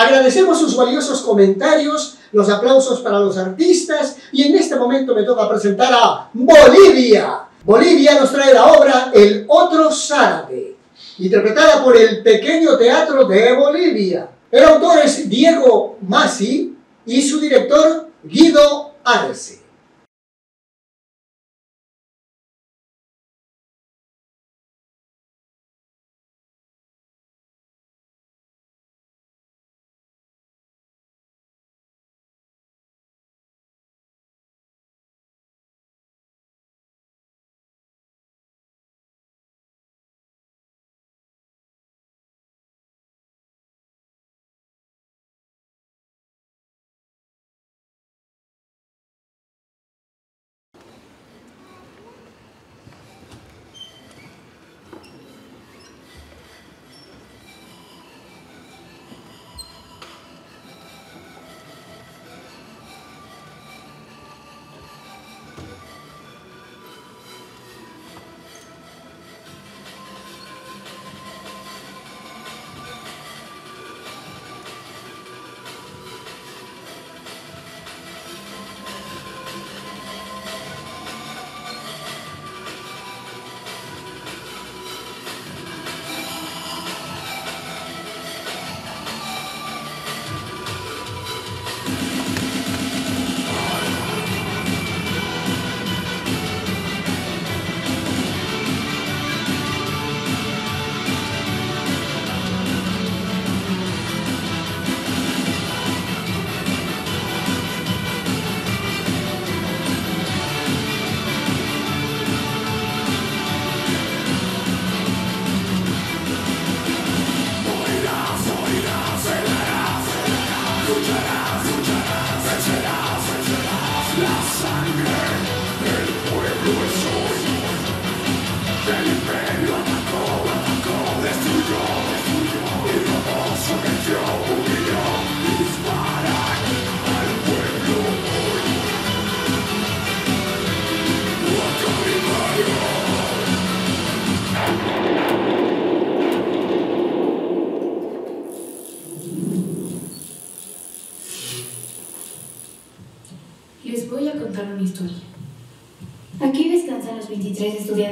Agradecemos sus valiosos comentarios, los aplausos para los artistas y en este momento me toca presentar a Bolivia. Bolivia nos trae la obra El Otro Zárate, interpretada por el Pequeño Teatro de Bolivia. El autor es Diego Masi y su director Guido Arce.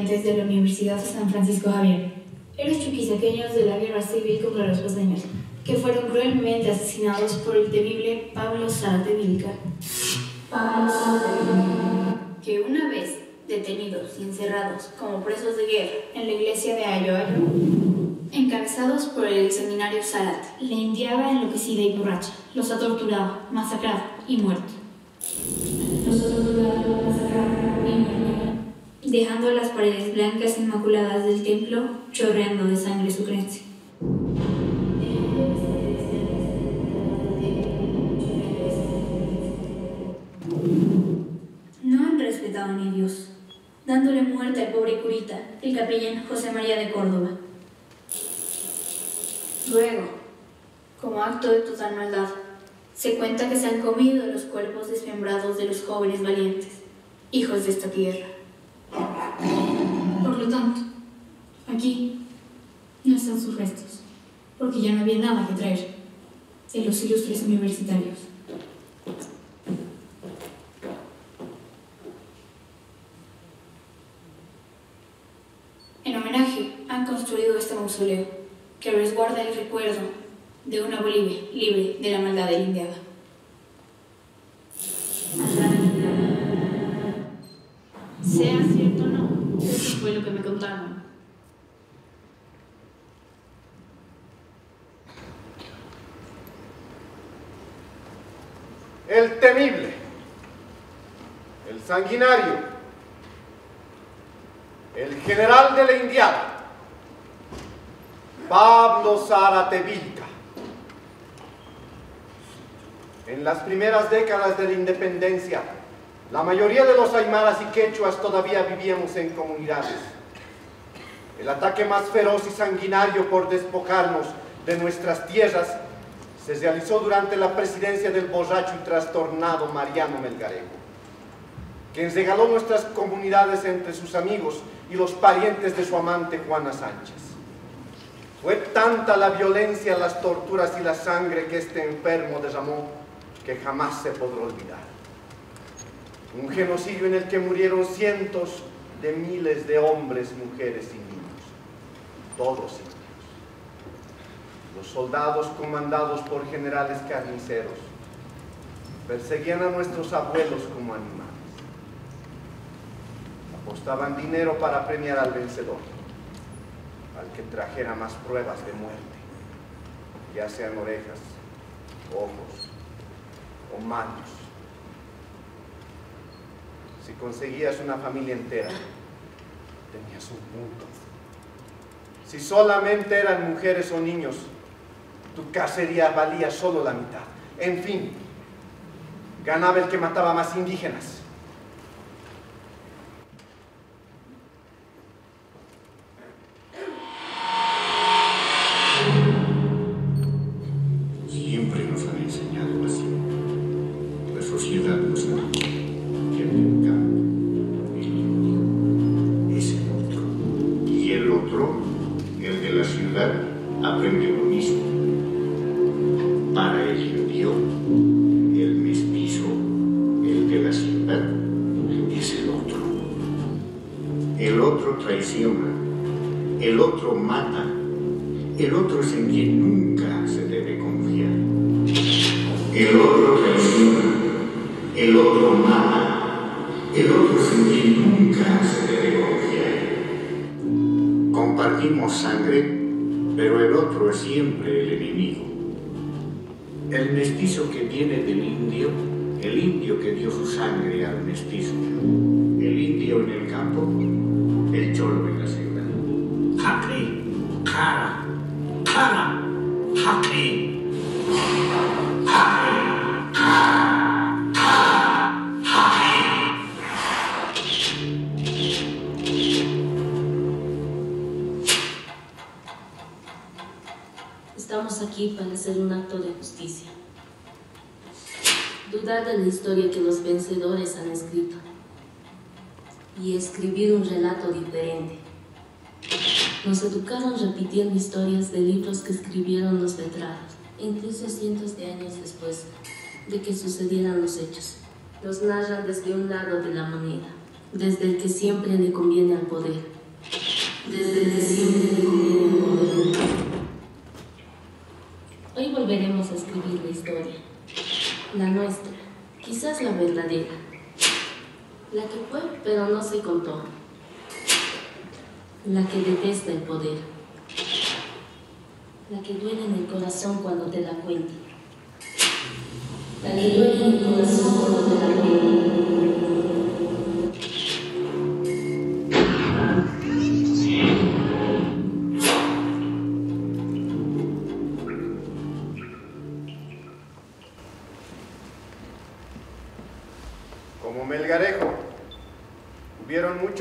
Estudiantes de la Universidad San Francisco Javier, héroes chuquisaqueños de la guerra civil contra los costeños, que fueron cruelmente asesinados por el temible Pablo Zárate Vilca. Pablo Vilca, que una vez detenidos y encerrados como presos de guerra en la iglesia de Ayoayo, encabezados por el seminario Zárate, le indiaba enloquecida y borracha, los ha torturado, masacrado y muerto. Los ha torturado, masacrado y muerto. Dejando las paredes blancas inmaculadas del templo chorreando de sangre su creencia. No han respetado ni Dios, dándole muerte al pobre curita, el capellán José María de Córdoba. Luego, como acto de total maldad, se cuenta que se han comido los cuerpos desmembrados de los jóvenes valientes, hijos de esta tierra. Por lo tanto, aquí no están sus restos, porque ya no había nada que traer de los ilustres universitarios. En homenaje, han construido este mausoleo que resguarda el recuerdo de una Bolivia libre de la maldad del indiada. Sea fue lo que me contaron. El temible, el sanguinario, el general de la Indiada, Pablo Zaratevilca. En las primeras décadas de la independencia, la mayoría de los aymaras y quechuas todavía vivíamos en comunidades. El ataque más feroz y sanguinario por despojarnos de nuestras tierras se realizó durante la presidencia del borracho y trastornado Mariano Melgarejo, quien regaló nuestras comunidades entre sus amigos y los parientes de su amante Juana Sánchez. Fue tanta la violencia, las torturas y la sangre que este enfermo derramó que jamás se podrá olvidar. Un genocidio en el que murieron cientos de miles de hombres, mujeres y niños, todos indios. Los soldados comandados por generales carniceros perseguían a nuestros abuelos como animales. Apostaban dinero para premiar al vencedor, al que trajera más pruebas de muerte, ya sean orejas, ojos o manos si conseguías una familia entera, tenías un punto. Si solamente eran mujeres o niños, tu cacería valía solo la mitad. En fin, ganaba el que mataba más indígenas. Repitiendo historias de libros que escribieron los letrados, incluso cientos de años después de que sucedieran los hechos. Los narran desde un lado de la moneda, desde el que siempre le conviene al poder, desde el que siempre le conviene al poder. Hoy volveremos a escribir la historia, la nuestra, quizás la verdadera, la que fue pero no se contó, la que detesta el poder la que duele en el corazón cuando te da cuenta. La que duele en el corazón cuando te da cuenta.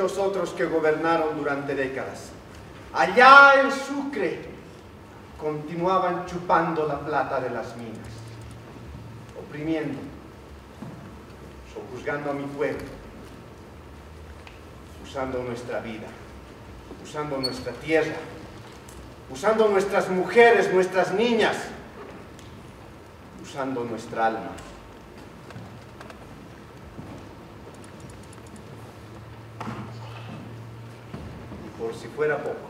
Muchos otros que gobernaron durante décadas. Allá en Sucre, continuaban chupando la plata de las minas, oprimiendo, sojuzgando a mi pueblo, usando nuestra vida, usando nuestra tierra, usando nuestras mujeres, nuestras niñas, usando nuestra alma. por si fuera poco.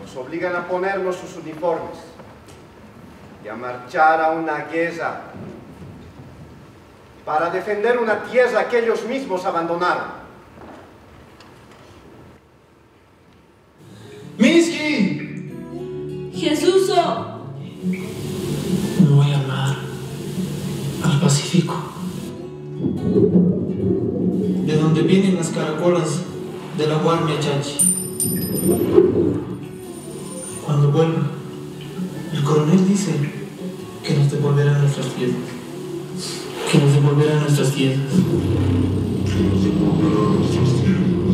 Nos obligan a ponernos sus uniformes y a marchar a una guerra para defender una tierra que ellos mismos abandonaron. ¡Minsky! ¡Jesús! Me voy a amar al Pacífico. De donde vienen las caracolas de la Guardia Chachi. Cuando vuelva, el coronel dice que nos devolverá nuestras tierras. Que nos devolverá nuestras tierras. Todos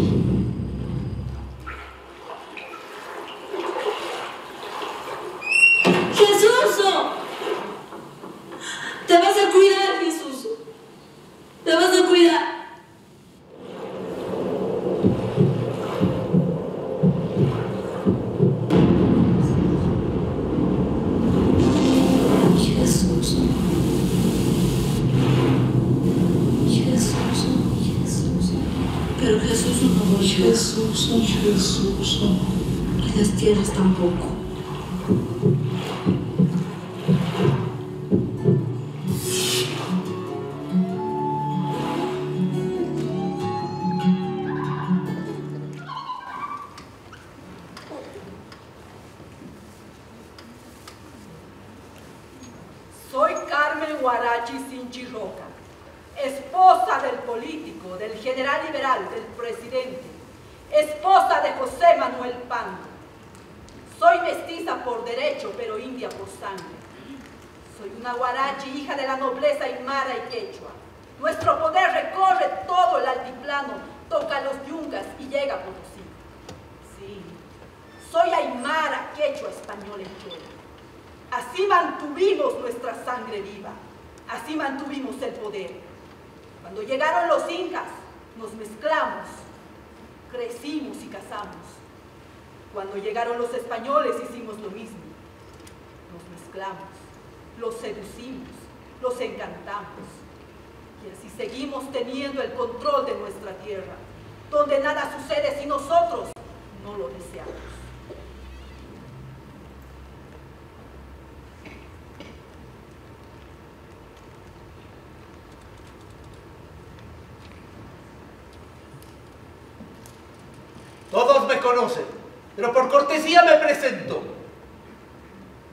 cortesía me presento.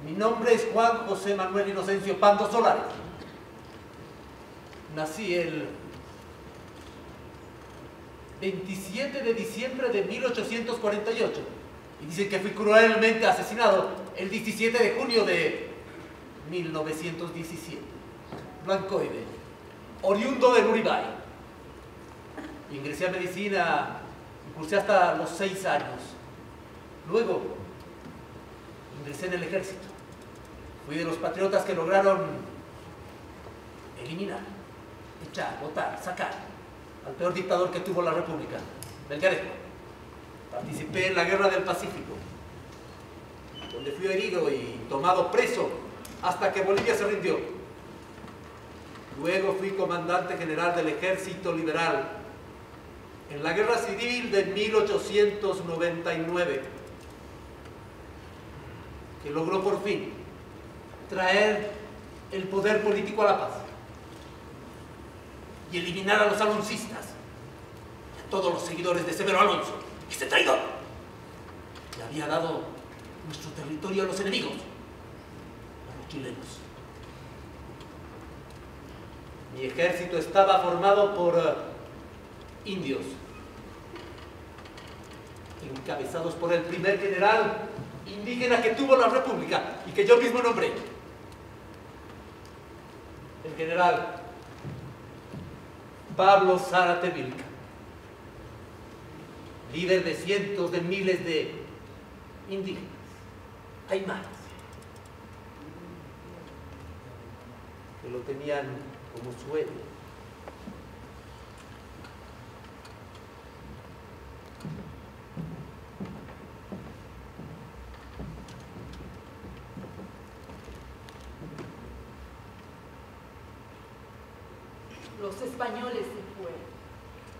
Mi nombre es Juan José Manuel Inocencio Pando Solares. Nací el 27 de diciembre de 1848 y dicen que fui cruelmente asesinado el 17 de junio de 1917. Blancoide, oriundo de Uribay. Ingresé a medicina cursé hasta los seis años. Luego ingresé en el ejército. Fui de los patriotas que lograron eliminar, echar, votar, sacar al peor dictador que tuvo la República, Belgarejo. Participé en la Guerra del Pacífico, donde fui herido y tomado preso hasta que Bolivia se rindió. Luego fui comandante general del Ejército Liberal en la Guerra Civil de 1899, que logró por fin traer el poder político a la paz y eliminar a los aloncistas y a todos los seguidores de Severo Alonso, este traidor, que había dado nuestro territorio a los enemigos, a los chilenos. Mi ejército estaba formado por eh, indios, encabezados por el primer general indígena que tuvo la República y que yo mismo nombré. El general Pablo Zárate Vilca, líder de cientos de miles de indígenas, aymaras, que lo tenían como sueño los españoles se fueron.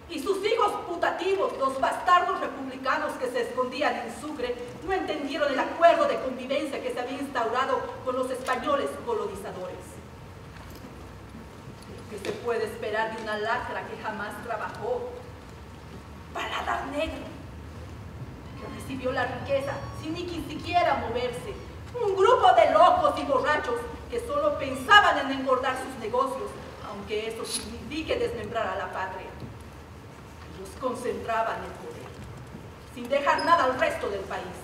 Y sus hijos putativos, los bastardos republicanos que se escondían en Sucre, no entendieron el acuerdo de convivencia que se había instaurado con los españoles colonizadores. ¿Qué se puede esperar de una lacra que jamás trabajó? Paladar negro, que recibió la riqueza sin ni siquiera moverse. Un grupo de locos y borrachos que solo pensaban en engordar sus negocios aunque eso signifique desmembrar a la patria. concentraban el poder, sin dejar nada al resto del país.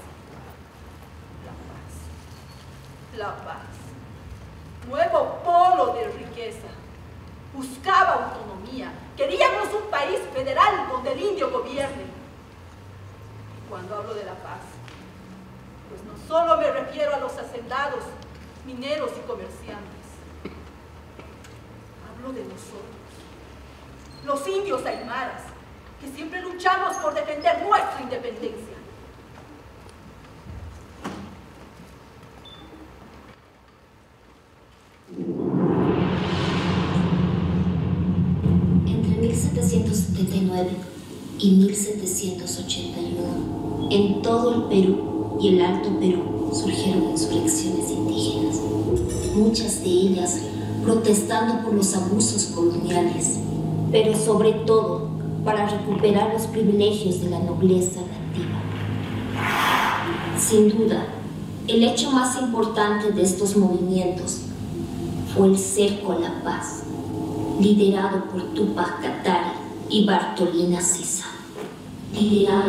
La paz, la paz, nuevo polo de riqueza, buscaba autonomía, queríamos un país federal donde el indio gobierne. Y cuando hablo de la paz, pues no solo me refiero a los hacendados, mineros y comerciantes, de nosotros, los indios aymaras, que siempre luchamos por defender nuestra independencia. Entre 1779 y 1781, en todo el Perú y el Alto Perú surgieron insurrecciones indígenas, muchas de ellas protestando por los abusos coloniales, pero sobre todo para recuperar los privilegios de la nobleza nativa. Sin duda, el hecho más importante de estos movimientos fue el cerco a la paz, liderado por Tupac Katari y Bartolina Sisa. Liderado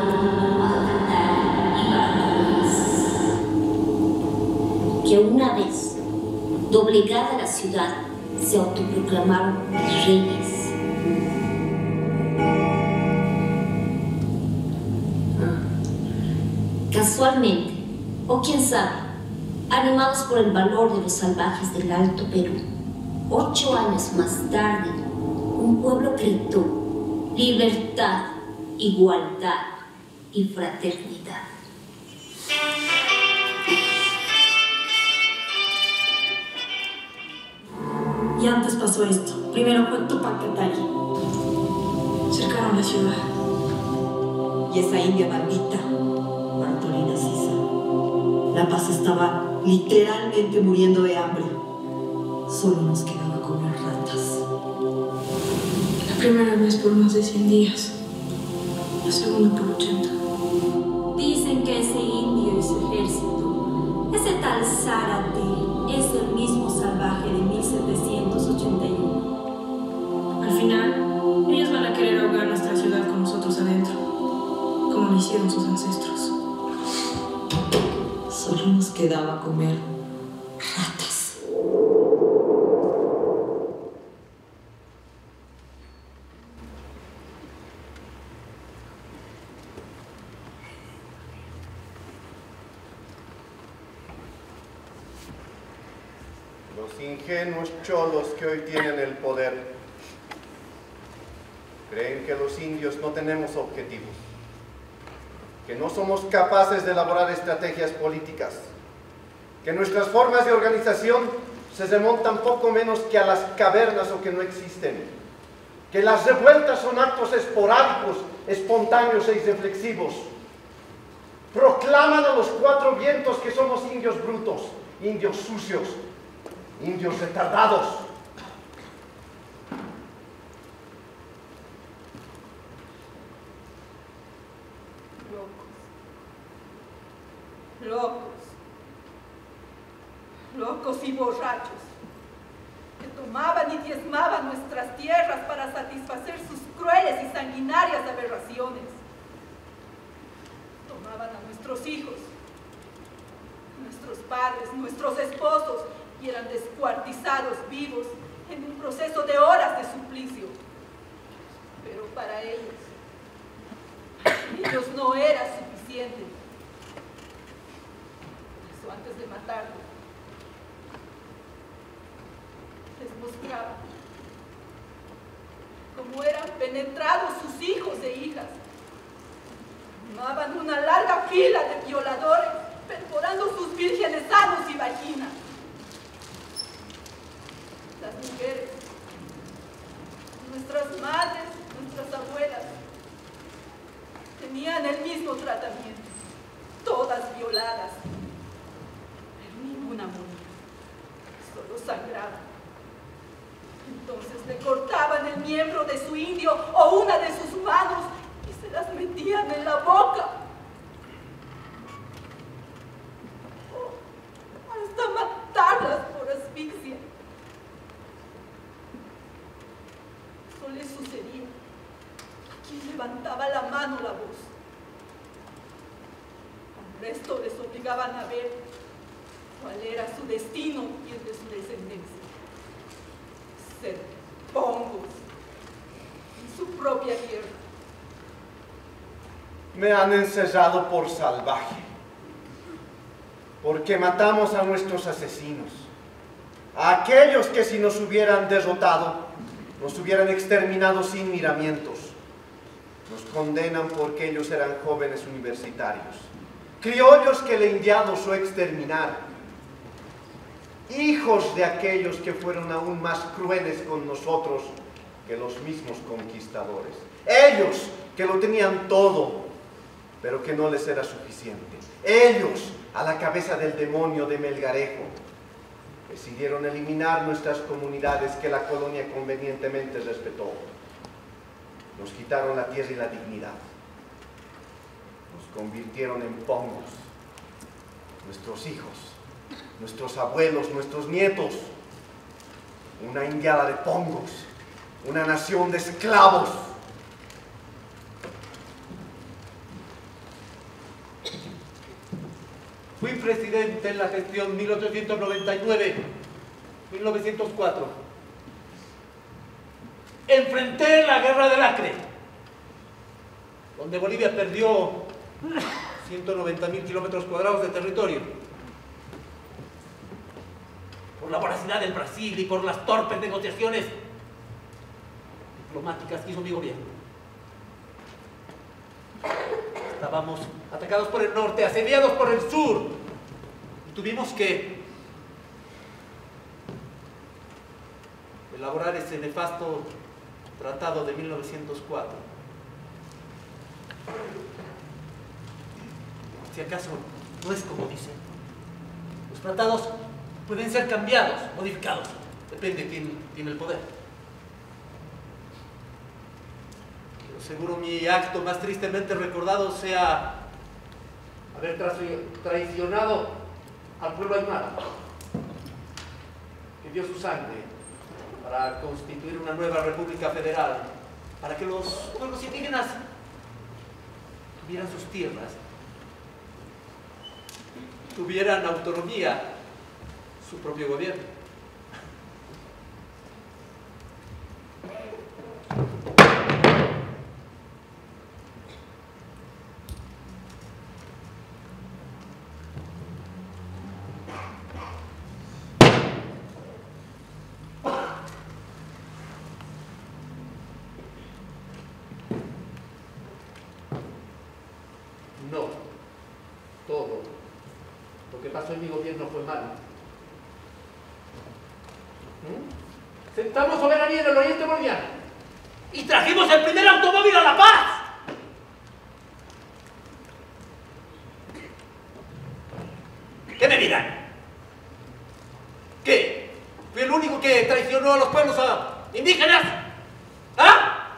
y. Que una vez, doblegada la ciudad, se autoproclamaron reyes. Casualmente, o quién sabe, animados por el valor de los salvajes del Alto Perú, ocho años más tarde, un pueblo gritó libertad, igualdad y fraternidad. Y antes pasó esto. Primero fue Tupac Katari. Cercaron la ciudad. Y esa india maldita, Bartolina Sisa. La paz estaba literalmente muriendo de hambre. Solo nos quedaba comer ratas. La primera vez por más de 100 días. La segunda por 80. Dicen que ese indio y su ejército, ese tal Zárate, es el mismo salvaje de 1781. Al final, ellos van a querer ahogar nuestra ciudad con nosotros adentro, como lo hicieron sus ancestros. Solo nos quedaba comer ratas. Los ingenuos cholos que hoy tienen el poder creen que los indios no tenemos objetivos, que no somos capaces de elaborar estrategias políticas, que nuestras formas de organización se remontan poco menos que a las cavernas o que no existen, que las revueltas son actos esporádicos, espontáneos e irreflexivos. Proclaman a los cuatro vientos que somos indios brutos, indios sucios, indios retardados. Locos. Locos. Locos y borrachos. Que tomaban y diezmaban nuestras tierras para satisfacer sus crueles y sanguinarias aberraciones. Tomaban a nuestros hijos, nuestros padres, nuestros esposos y eran descuartizados vivos en un proceso de horas de suplicio. Pero para ellos, ellos no era suficiente. Eso antes de matarlos, les mostraba cómo eran penetrados sus hijos e hijas. Formaban una larga fila de violadores, perforando sus vírgenes sanos y vaginas las mujeres, nuestras madres, nuestras abuelas, tenían el mismo tratamiento, todas violadas, pero ninguna moría, solo sangraba. Entonces le cortaban el miembro de su indio o una de sus manos y se las metían en la boca. O hasta matarlas por asfixia. esto le sucedía? ¿A quién levantaba la mano la voz? Al resto les obligaban a ver cuál era su destino y el de su descendencia. Ser pongos en su propia tierra. Me han encerrado por salvaje, porque matamos a nuestros asesinos, a aquellos que si nos hubieran derrotado, nos hubieran exterminado sin miramientos. Nos condenan porque ellos eran jóvenes universitarios, criollos que el indiano o exterminar, hijos de aquellos que fueron aún más crueles con nosotros que los mismos conquistadores. Ellos que lo tenían todo, pero que no les era suficiente. Ellos, a la cabeza del demonio de Melgarejo, decidieron eliminar nuestras comunidades que la colonia convenientemente respetó. Nos quitaron la tierra y la dignidad. Nos convirtieron en pongos. Nuestros hijos, nuestros abuelos, nuestros nietos. Una indiada de pongos. Una nación de esclavos. Fui presidente en la gestión 1899-1904. Enfrenté la guerra del Acre, donde Bolivia perdió 190 mil kilómetros cuadrados de territorio. Por la voracidad del Brasil y por las torpes negociaciones diplomáticas que hizo mi gobierno. Estábamos atacados por el norte, asediados por el sur. Tuvimos que elaborar ese nefasto tratado de 1904. Si acaso no es como dicen. Los tratados pueden ser cambiados, modificados. Depende de quién tiene el poder. seguro mi acto más tristemente recordado sea haber traicionado al pueblo aymara, que dio su sangre para constituir una nueva república federal, para que los pueblos indígenas tuvieran sus tierras, tuvieran autonomía, su propio gobierno. En mi gobierno fue malo. ¿Mm? Sentamos soberanía en el oriente boliviano y trajimos el primer automóvil a La Paz. ¿Qué me dirán? ¿Qué? ¿Fui el único que traicionó a los pueblos indígenas? ¿Ah?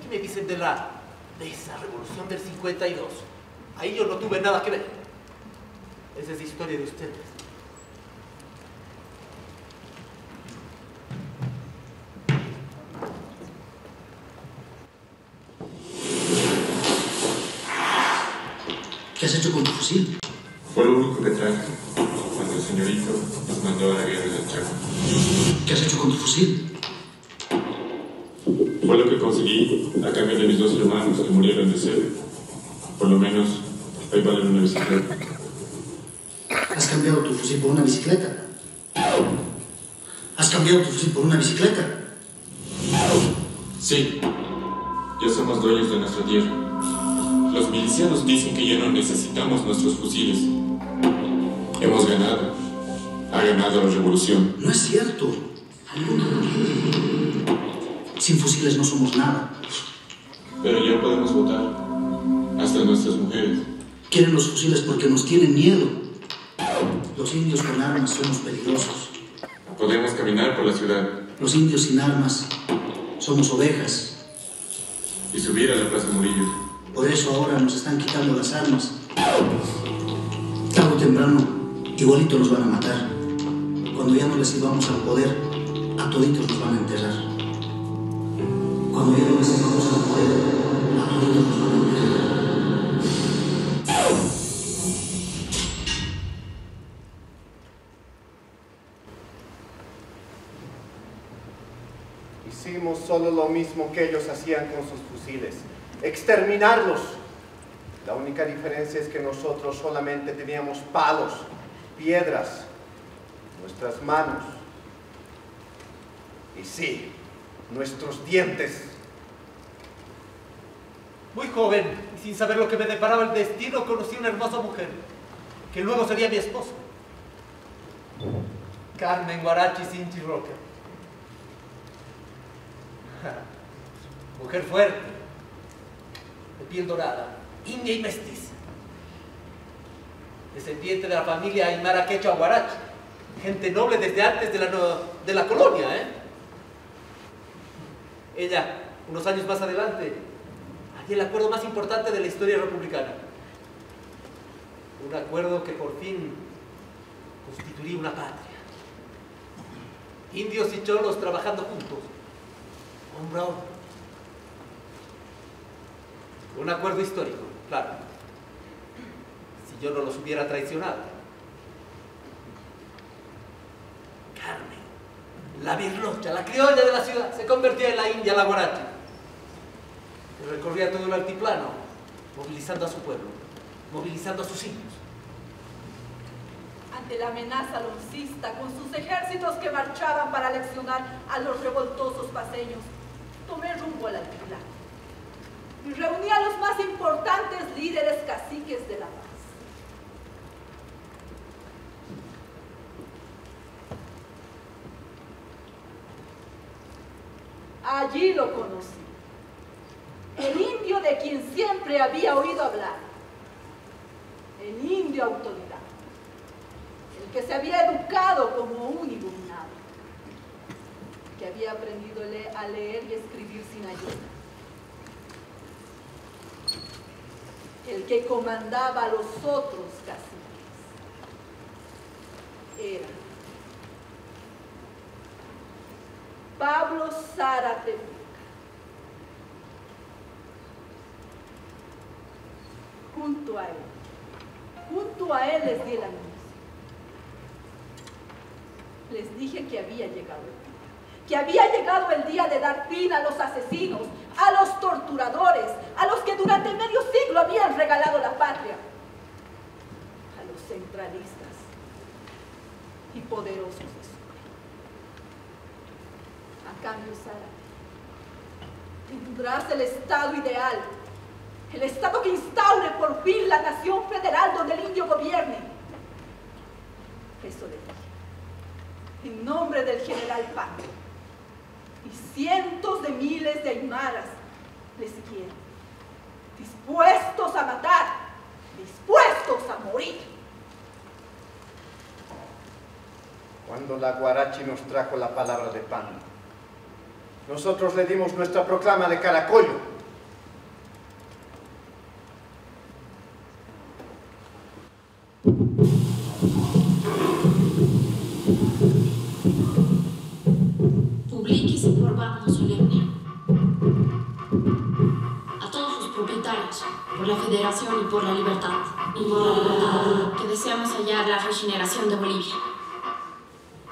¿Qué me dicen de la de esa revolución del 52? Ahí yo no tuve nada que ver. Esa es la historia de ustedes. ¿Qué has hecho con tu fusil? Fue lo único que traje cuando el señorito nos mandó a la guerra del Chaco. ¿Qué has hecho con tu fusil? Fue lo que conseguí a cambio de mis dos hermanos que murieron de sed. Por lo menos, hoy valen una bicicleta. ¿Has cambiado tu fusil por una bicicleta? No es cierto. Sin fusiles no somos nada. Pero ya podemos votar. Hasta nuestras mujeres. Quieren los fusiles porque nos tienen miedo. Los indios con armas somos peligrosos. Podemos caminar por la ciudad. Los indios sin armas somos ovejas. Y subir a la Plaza Murillo. Por eso ahora nos están quitando las armas. Tarde o temprano, igualito nos van a matar cuando ya no les sirvamos al poder, a toditos nos van a enterrar. Cuando ya no les sirvamos al poder, a toditos nos van a enterrar. Hicimos solo lo mismo que ellos hacían con sus fusiles, exterminarlos. La única diferencia es que nosotros solamente teníamos palos, piedras, nuestras manos y sí, nuestros dientes. Muy joven y sin saber lo que me deparaba el destino, conocí una hermosa mujer, que luego sería mi esposa. Carmen Guarachi Sinchi Roca. Mujer fuerte, de piel dorada, india y mestiza. Descendiente de la familia Aymara Quechua Guarachi. Gente noble desde antes de la, de la colonia, ¿eh? Ella, unos años más adelante, haría el acuerdo más importante de la historia republicana. Un acuerdo que por fin constituiría una patria. Indios y cholos trabajando juntos, hombro a. Un acuerdo histórico, claro. Si yo no los hubiera traicionado. Carmen, la virlocha, la criolla de la ciudad, se convertía en la india, la guaracha. Y recorría todo el altiplano, movilizando a su pueblo, movilizando a sus hijos. Ante la amenaza loncista, con sus ejércitos que marchaban para leccionar a los revoltosos paseños, tomé rumbo al altiplano y reuní a los más importantes líderes caciques de la paz. Allí lo conocí. El indio de quien siempre había oído hablar. El indio autoridad. El que se había educado como un iluminado. Que había aprendido a leer y escribir sin ayuda. El que comandaba a los otros caciques. Era Pablo Zárate Junto a él, junto a él les di el anuncio. Les dije que había llegado el día, que había llegado el día de dar fin a los asesinos, a los torturadores, a los que durante medio siglo habían regalado la patria, a los centralistas y poderosos A cambio, Sara, tendrás el Estado ideal, el Estado que instaure por fin la nación federal donde el indio gobierne. Eso le dije, en nombre del general Paco y cientos de miles de aymaras les quieren, dispuestos a matar, dispuestos a morir. Cuando la Guarachi nos trajo la palabra de pan, nosotros le dimos nuestra proclama de caracollo. Publíquese por bando solemne. A todos los propietarios, por la Federación y por la libertad, y por la libertad, que deseamos hallar la regeneración de Bolivia.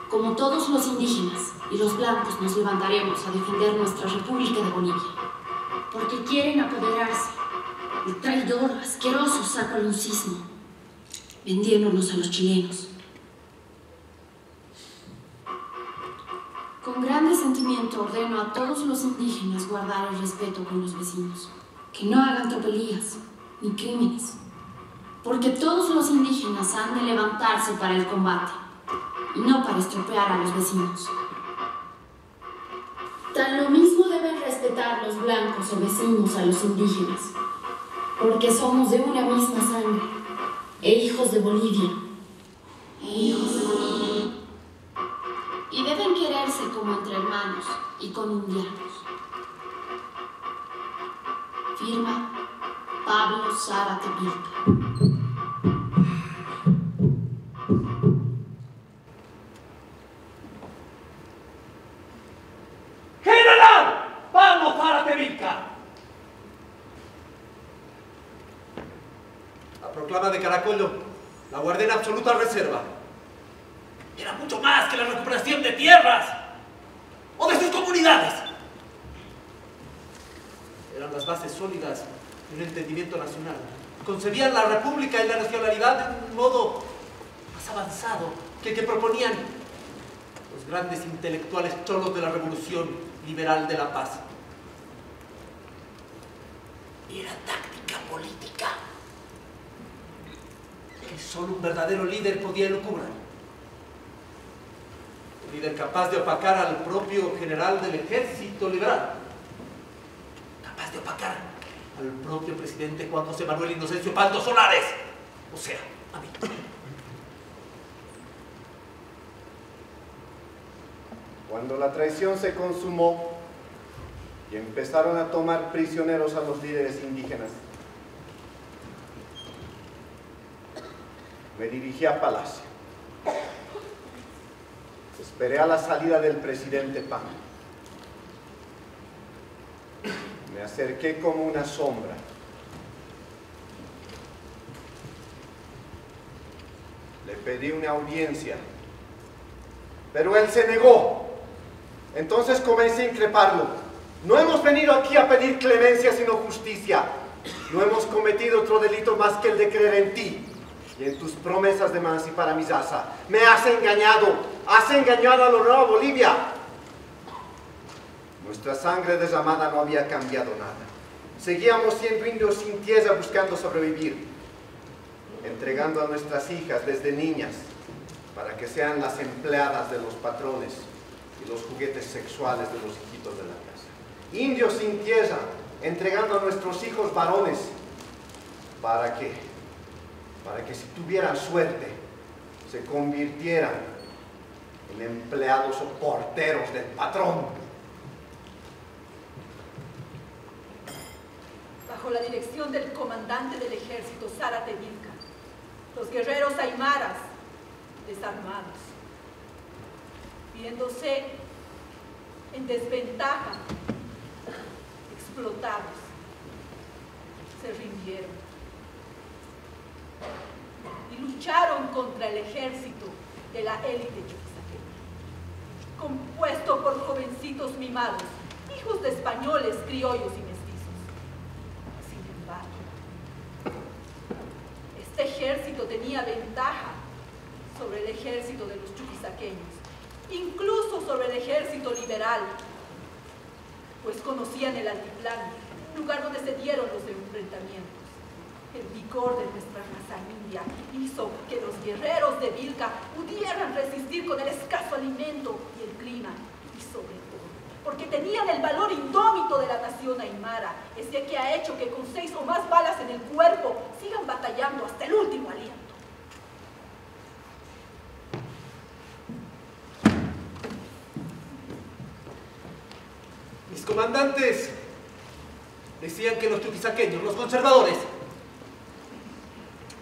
Como todos los indígenas y los blancos nos levantaremos a defender nuestra República de Bolivia, porque quieren apoderarse el traidor, asqueroso sacraluncismo, vendiéndonos a los chilenos. Con grande sentimiento ordeno a todos los indígenas guardar el respeto con los vecinos, que no hagan tropelías ni crímenes, porque todos los indígenas han de levantarse para el combate y no para estropear a los vecinos. Tan lo mismo deben respetar los blancos o vecinos a los indígenas, porque somos de una misma sangre, e hijos de Bolivia, e hijos de Bolivia. Y deben quererse como entre hermanos y con indianos. Firma Pablo Zárate Vilca. ¡General! ¡Vamos para Tevilca! La proclama de Caracollo la guardé en absoluta reserva. Era mucho más que la recuperación de tierras o de sus comunidades. eran las bases sólidas de un entendimiento nacional. Concebían la república y la nacionalidad de un modo más avanzado que el que proponían los grandes intelectuales cholos de la revolución liberal de la paz. Era táctica política que solo un verdadero líder podía elucubrar. Un líder capaz de opacar al propio general del ejército liberal. Capaz de opacar al propio presidente Juan José Manuel Inocencio Paldo Solares. O sea, a mí. Cuando la traición se consumó y empezaron a tomar prisioneros a los líderes indígenas, me dirigí a Palacio. Esperé a la salida del presidente Pan. Me acerqué como una sombra. Le pedí una audiencia, pero él se negó. Entonces comencé a increparlo. No hemos venido aquí a pedir clemencia, sino justicia. No hemos cometido otro delito más que el de creer en ti y en tus promesas de emancipar a mi Zaza. Me has engañado, has engañado a la nueva Bolivia. Nuestra sangre derramada no había cambiado nada. Seguíamos siendo indios sin tierra buscando sobrevivir, entregando a nuestras hijas desde niñas para que sean las empleadas de los patrones los juguetes sexuales de los hijitos de la casa. Indios sin tierra, entregando a nuestros hijos varones para que, para que si tuvieran suerte, se convirtieran en empleados o porteros del patrón. Bajo la dirección del comandante del ejército, Zárate Vilca, los guerreros aymaras, desarmados, viéndose en desventaja, explotados, se rindieron. Y lucharon contra el ejército de la élite chuquisaqueña, compuesto por jovencitos mimados, hijos de españoles, criollos y mestizos. Sin embargo, este ejército tenía ventaja sobre el ejército de los chuquisaqueños, incluso sobre el ejército liberal, pues conocían el altiplano, lugar donde se dieron los enfrentamientos. El vigor de nuestra raza india hizo que los guerreros de Vilca pudieran resistir con el escaso alimento y el clima, y sobre todo, porque tenían el valor indómito de la nación aymara, ese que ha hecho que con seis o más balas en el cuerpo sigan batallando hasta el último aliento. Mis comandantes decían que los chuquisaqueños, los conservadores,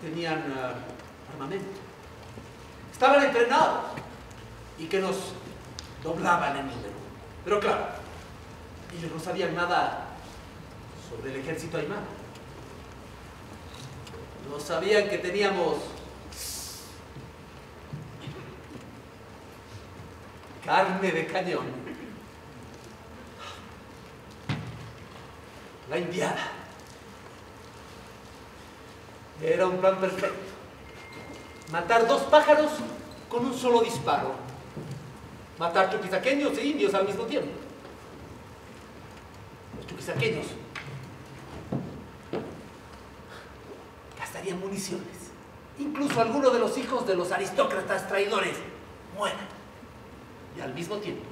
tenían uh, armamento, estaban entrenados y que nos doblaban en número. Pero claro, ellos no sabían nada sobre el ejército aymara. No sabían que teníamos carne de cañón. La indiana. Era un plan perfecto. Matar dos pájaros con un solo disparo. Matar chuquisaqueños e indios al mismo tiempo. Los chuquisaqueños gastarían municiones. Incluso algunos de los hijos de los aristócratas traidores mueran. Y al mismo tiempo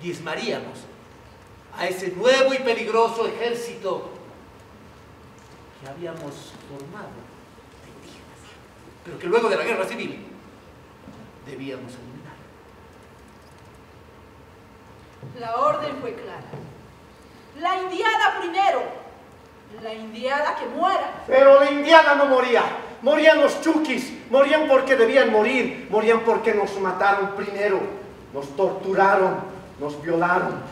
diezmaríamos a ese nuevo y peligroso ejército que habíamos formado de indígenas, pero que luego de la guerra civil debíamos eliminar. La orden fue clara. La indiada primero. La indiada que muera. Pero la indiana no moría. Morían los chuquis. Morían porque debían morir. Morían porque nos mataron primero. Nos torturaron. Nos violaron.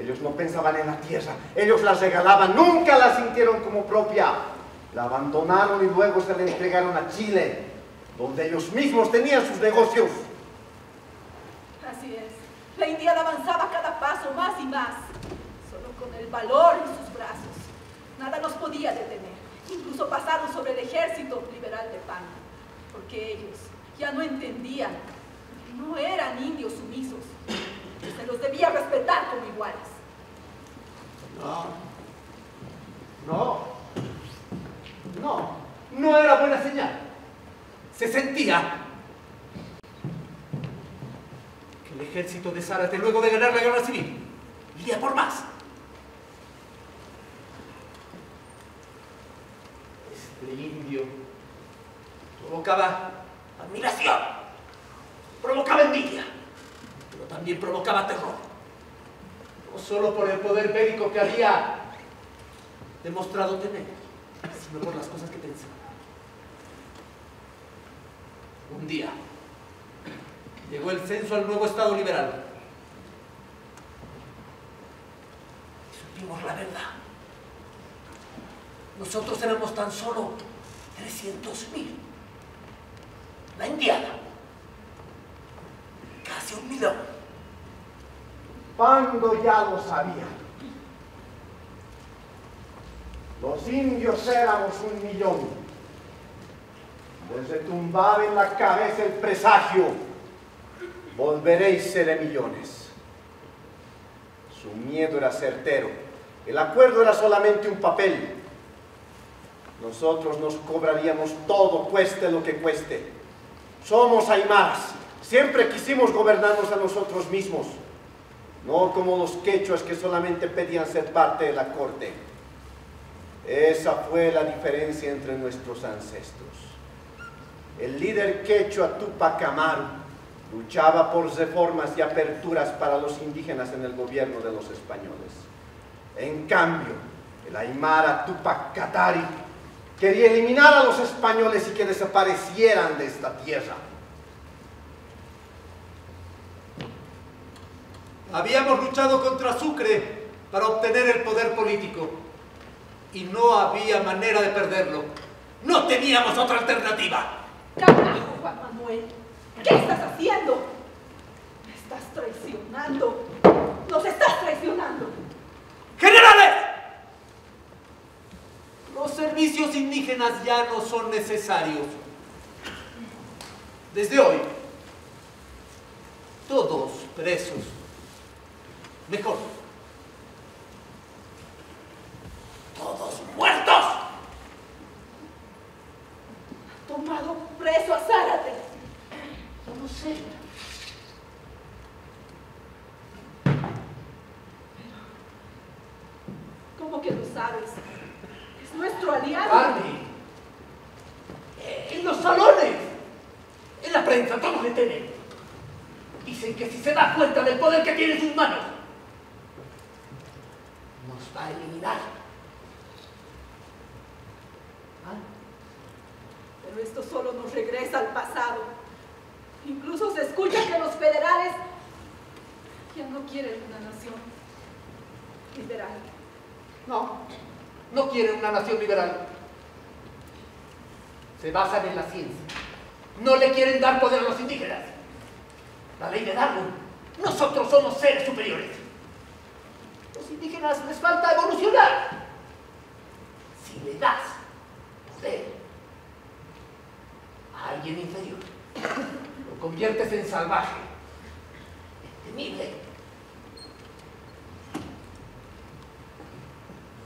Ellos no pensaban en la tierra. Ellos la regalaban. Nunca la sintieron como propia. La abandonaron y luego se la entregaron a Chile, donde ellos mismos tenían sus negocios. Así es. La indiada avanzaba cada paso más y más. Solo con el valor en sus brazos. Nada nos podía detener. Incluso pasaron sobre el ejército liberal de Pan, porque ellos ya no entendían que no eran indios sumisos, se los debía respetar como iguales. No, no, no, no era buena señal. Se sentía que el ejército de Zárate, luego de ganar la guerra civil, iría por más. Este indio provocaba admiración, provocaba envidia, también provocaba terror. No solo por el poder bélico que había demostrado tener, sino por las cosas que pensaba. Un día llegó el censo al nuevo Estado liberal. Y supimos la verdad. Nosotros éramos tan solo 300.000. La indiana, casi un millón. Pando ya lo sabía. Los indios éramos un millón. Les retumbaba en la cabeza el presagio. Volveréis ser millones. Su miedo era certero. El acuerdo era solamente un papel. Nosotros nos cobraríamos todo, cueste lo que cueste. Somos aymaras. Siempre quisimos gobernarnos a nosotros mismos. No como los quechuas que solamente pedían ser parte de la corte. Esa fue la diferencia entre nuestros ancestros. El líder quechua Tupac Amaru luchaba por reformas y aperturas para los indígenas en el gobierno de los españoles. En cambio, el aymara Tupac Katari quería eliminar a los españoles y que desaparecieran de esta tierra. Habíamos luchado contra Sucre para obtener el poder político y no había manera de perderlo. No teníamos otra alternativa. Carajo, Juan Manuel. ¿Qué estás haciendo? Me estás traicionando. Nos estás traicionando. ¡Generales! Los servicios indígenas ya no son necesarios. Desde hoy, todos presos. Mejor. Todos muertos. Tomado preso a Zárate. No lo sé. ¿Cómo que lo sabes? Es nuestro aliado. Barney. En los salones. En la prensa, todos le temen. Dicen que si se da cuenta del poder que tiene en sus manos, a eliminar. Pero esto solo nos regresa al pasado. Incluso se escucha que los federales ya no quieren una nación liberal. No, no quieren una nación liberal. Se basan en la ciencia. No le quieren dar poder a los indígenas. La ley de Darwin. Nosotros somos seres superiores. Los indígenas les falta evolucionar. Si le das poder a alguien inferior, lo conviertes en salvaje, en temible.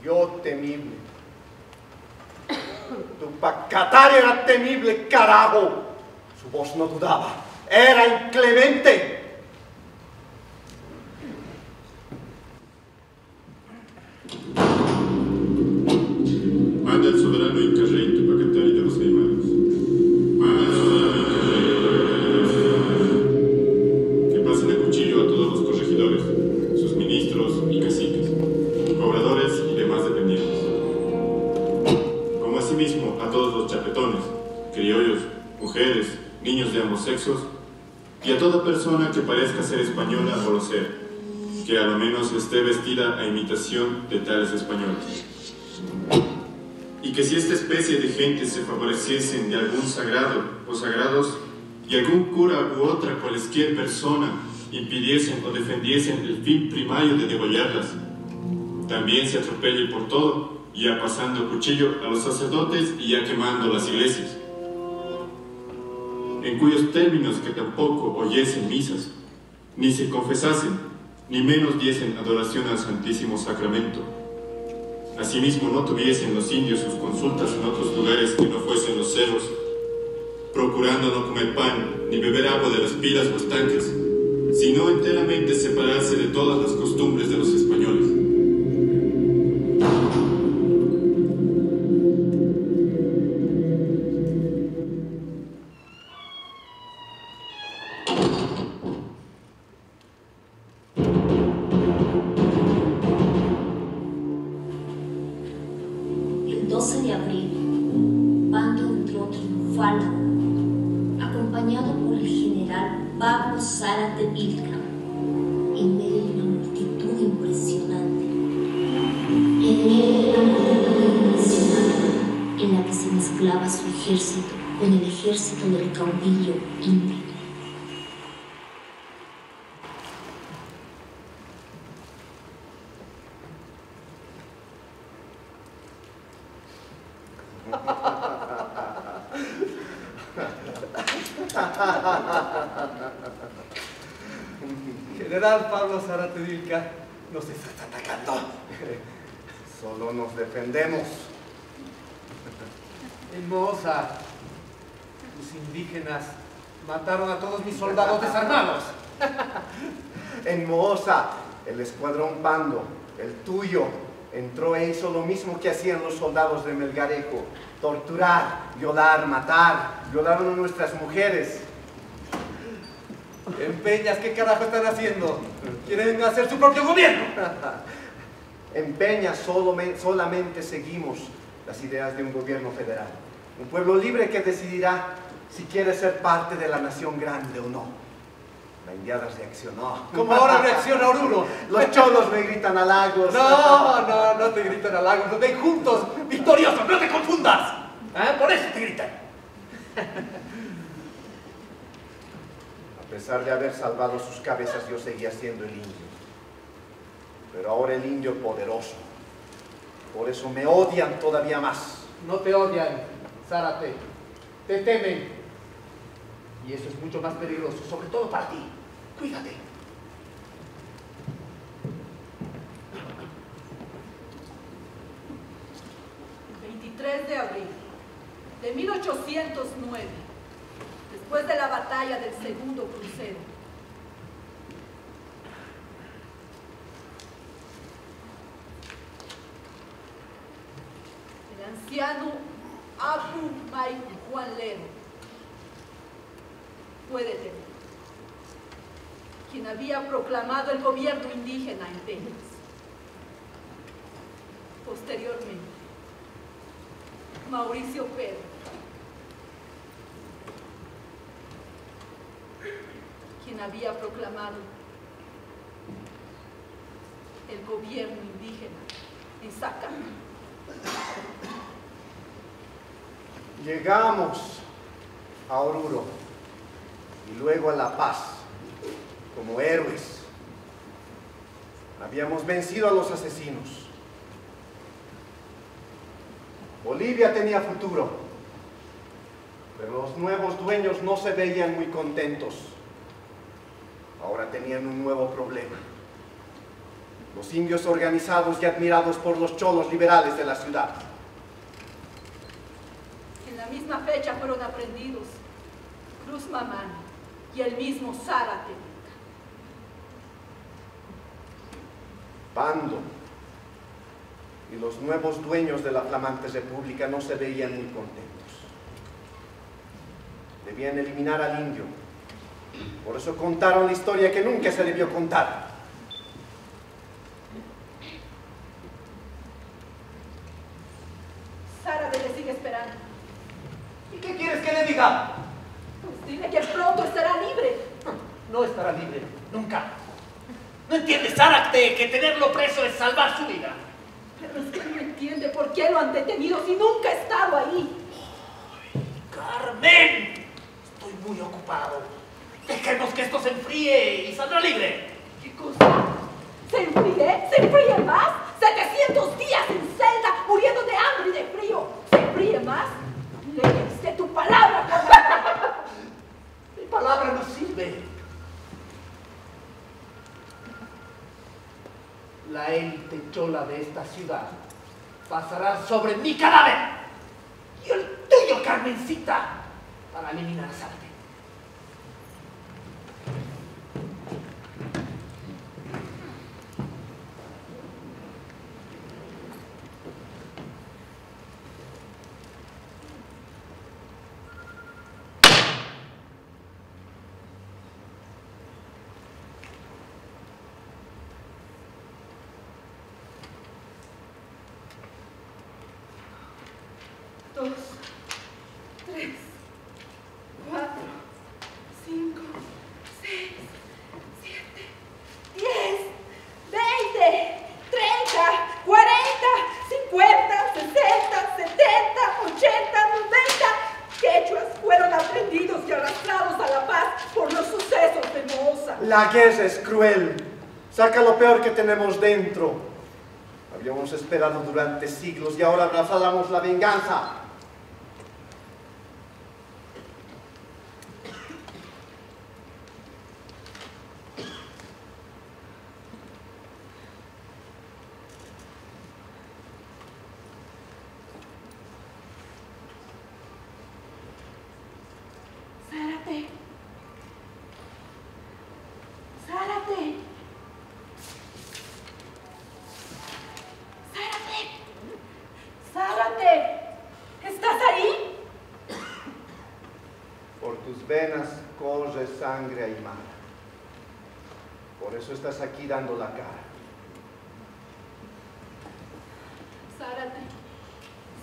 Yo temible. Tu Pacatari era temible, carajo. Su voz no dudaba. Era inclemente. Y a toda persona que parezca ser española o lo sea, que a lo menos esté vestida a imitación de tales españoles. Y que si esta especie de gente se favoreciesen de algún sagrado o sagrados y algún cura u otra cualesquier persona impidiesen o defendiesen el fin primario de degollarlas, también se atropelle por todo, ya pasando cuchillo a los sacerdotes y ya quemando las iglesias, en cuyos términos que tampoco oyesen misas, ni se confesasen, ni menos diesen adoración al Santísimo Sacramento. Asimismo no tuviesen los indios sus consultas en otros lugares que no fuesen los cerros, procurando no comer pan ni beber agua de las pilas o estanques, sino enteramente separarse de todas las costumbres de los españoles. Mataron a todos mis soldados desarmados. En Moosa, el escuadrón Pando, el tuyo, entró e hizo lo mismo que hacían los soldados de Melgarejo. Torturar, violar, matar. Violaron a nuestras mujeres. En Peñas, ¿qué carajo están haciendo? ¿Quieren hacer su propio gobierno? En Peña solamente, solamente seguimos las ideas de un gobierno federal. Un pueblo libre que decidirá si quiere ser parte de la nación grande o no. La indiada reaccionó. Como ahora reacciona Oruro. Los cholos me gritan halagos. No, no, no te gritan halagos. Nos ven juntos, victoriosos. No te confundas. ¿Eh? Por eso te gritan. A pesar de haber salvado sus cabezas, yo seguía siendo el indio. Pero ahora el indio poderoso. Por eso me odian todavía más. No te odian, Zárate. Te temen. Y eso es mucho más peligroso, sobre todo para ti. Cuídate. El 23 de abril de 1809, después de la batalla del segundo crucero, el anciano Abu May Juan Lero fue detenido, quien había proclamado el gobierno indígena en Peñas. Posteriormente, Mauricio Pedro, quien había proclamado el gobierno indígena en Saca. Llegamos a Oruro y luego a La Paz como héroes. Habíamos vencido a los asesinos. Bolivia tenía futuro, pero los nuevos dueños no se veían muy contentos. Ahora tenían un nuevo problema. Los indios organizados y admirados por los cholos liberales de la ciudad. En la misma fecha fueron aprendidos Cruz Mamán y el mismo Zárate. Bando y los nuevos dueños de la flamante república no se veían muy contentos. Debían eliminar al indio. Por eso contaron la historia que nunca se debió contar. Zárate le sigue esperando. ¿Y qué quieres que le diga? Pues dile que pronto estará libre. No estará libre, nunca. ¿No entiendes, Zárate, que tenerlo preso es salvar su vida? Pero es que no entiende por qué lo han detenido si nunca ha estado ahí. ¡Carmen! Estoy muy ocupado. Dejemos que esto se enfríe y saldrá libre. ¿Qué cosa? ¿Se enfríe? ¿Se enfríe más? ¿Se te 400 días en celda, muriendo de hambre y de frío. ¿Se fríe más? Léese tu palabra, comandante. Mi palabra no sirve. La élite chola de esta ciudad pasará sobre mi cadáver y el tuyo, Carmencita, para eliminar sangre. dos, tres, cuatro, cinco, seis, siete, diez, veinte, treinta, cuarenta, cincuenta, sesenta, setenta, ochenta, noventa. Quechuas fueron aprendidos y arrastrados a la paz por los sucesos de Moza. La guerra es cruel. Saca lo peor que tenemos dentro. Habíamos esperado durante siglos y ahora abrazamos la venganza. Zárate. Zárate. Zárate. Zárate. ¿Estás ahí? Por tus venas corre sangre aymara. Por eso estás aquí dando la cara. Zárate.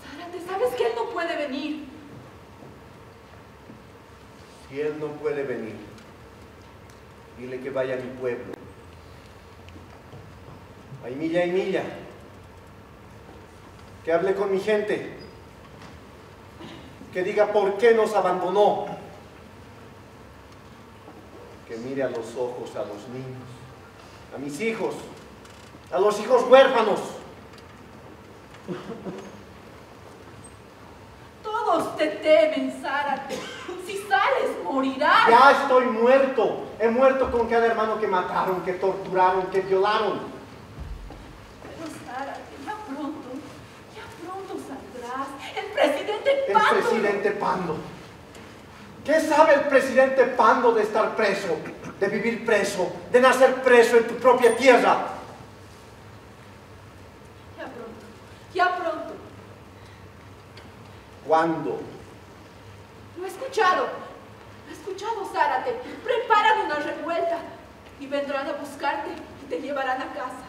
Zárate, sabes que él no puede venir. Si él no puede venir, dile que vaya a mi pueblo. A Emilia, Emilia. Que hable con mi gente. Que diga por qué nos abandonó. Que mire a los ojos a los niños, a mis hijos, a los hijos huérfanos. Todos te temen, Zárate. Si sales, morirás. Ya estoy muerto. He muerto con cada hermano que mataron, que torturaron, que violaron. Pero Zárate, ya pronto, ya pronto saldrás. El presidente El Pando. presidente Pando. ¿Qué sabe el presidente Pando de estar preso, de vivir preso, de nacer preso en tu propia tierra? Ya pronto, ya pronto. ¿Cuándo? Lo he escuchado. Lo he escuchado, Zárate. Preparan una revuelta y vendrán a buscarte y te llevarán a casa.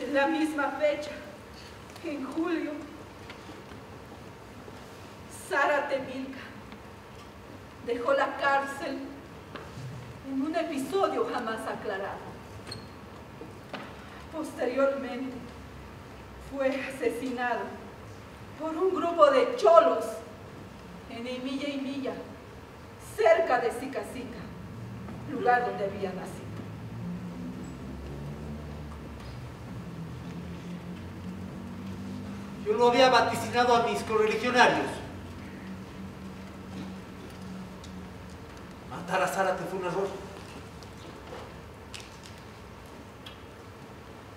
En la misma fecha, en julio, Zárate Milka dejó la cárcel en un episodio jamás aclarado. Posteriormente, fue asesinado por un grupo de cholos en Emilla y Milla, cerca de Sicasica, lugar donde había nacido. Yo lo había vaticinado a mis correligionarios. Matar a Zárate fue un error.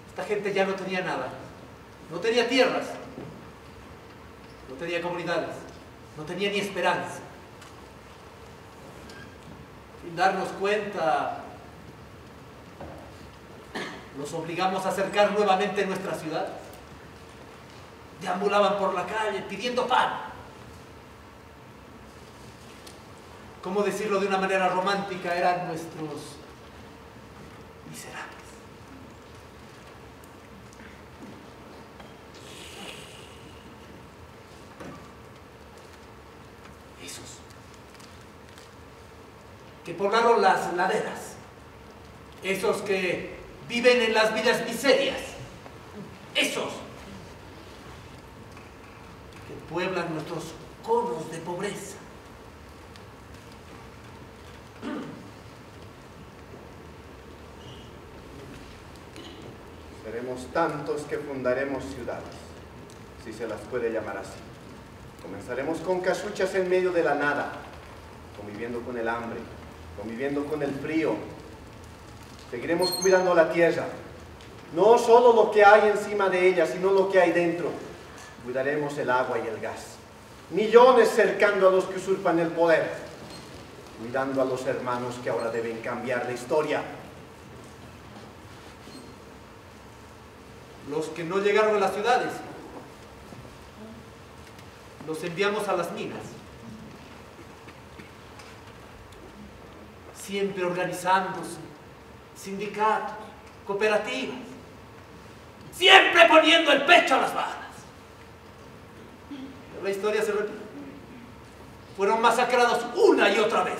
Esta gente ya no tenía nada. No tenía tierras. No tenía comunidades. No tenía ni esperanza. Sin darnos cuenta, los obligamos a acercar nuevamente nuestra ciudad. Deambulaban por la calle pidiendo pan. ¿Cómo decirlo de una manera romántica? Eran nuestros miserables. Esos que poblaron las laderas. Esos que viven en las villas miserias. Esos que pueblan nuestros conos de pobreza. Seremos tantos que fundaremos ciudades, si se las puede llamar así. Comenzaremos con casuchas en medio de la nada, conviviendo con el hambre, conviviendo con el frío. Seguiremos cuidando la tierra, no solo lo que hay encima de ella, sino lo que hay dentro. Cuidaremos el agua y el gas. Millones cercando a los que usurpan el poder, cuidando a los hermanos que ahora deben cambiar la historia. Los que no llegaron a las ciudades, los enviamos a las minas. Siempre organizándose, sindicatos, cooperativas, siempre poniendo el pecho a las balas. La historia se repite. Fueron masacrados una y otra vez.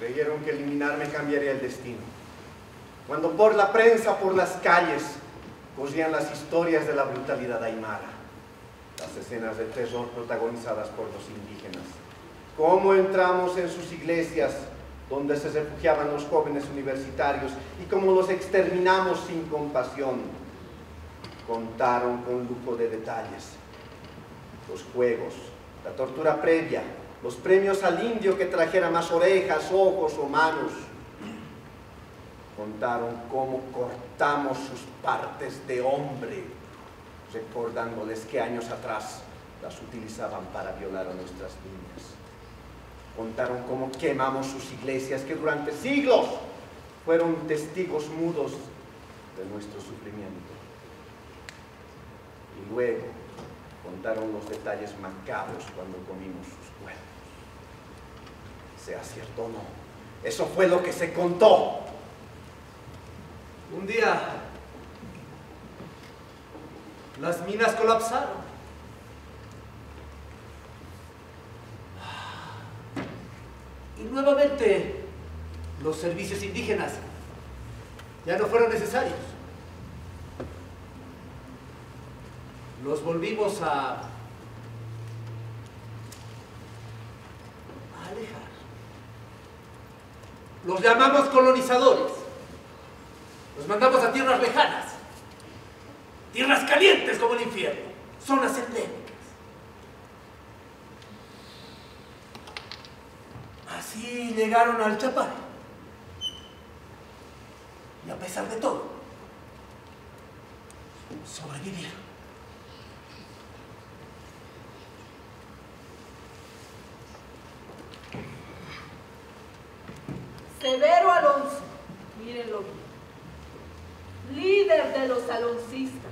Creyeron que eliminarme cambiaría el destino. Cuando por la prensa, por las calles, corrían las historias de la brutalidad aymara, las escenas de terror protagonizadas por los indígenas. Cómo entramos en sus iglesias, donde se refugiaban los jóvenes universitarios, y cómo los exterminamos sin compasión. Contaron con lujo de detalles. Los juegos, la tortura previa, los premios al indio que trajera más orejas, ojos o manos. Contaron cómo cortamos sus partes de hombre, recordándoles que años atrás las utilizaban para violar a nuestras niñas. Contaron cómo quemamos sus iglesias que durante siglos fueron testigos mudos de nuestro sufrimiento. Y luego contaron los detalles macabros cuando comimos sus cuerpos. Sea cierto o no, eso fue lo que se contó. Un día, las minas colapsaron. Y nuevamente, los servicios indígenas ya no fueron necesarios. Los volvimos a, alejar. Los llamamos colonizadores. Los mandamos a tierras lejanas. Tierras calientes como el infierno. Zonas endémicas. Así llegaron al Chapare. Y a pesar de todo, sobrevivieron. Severo Alonso, mírenlo bien, líder de los aloncistas,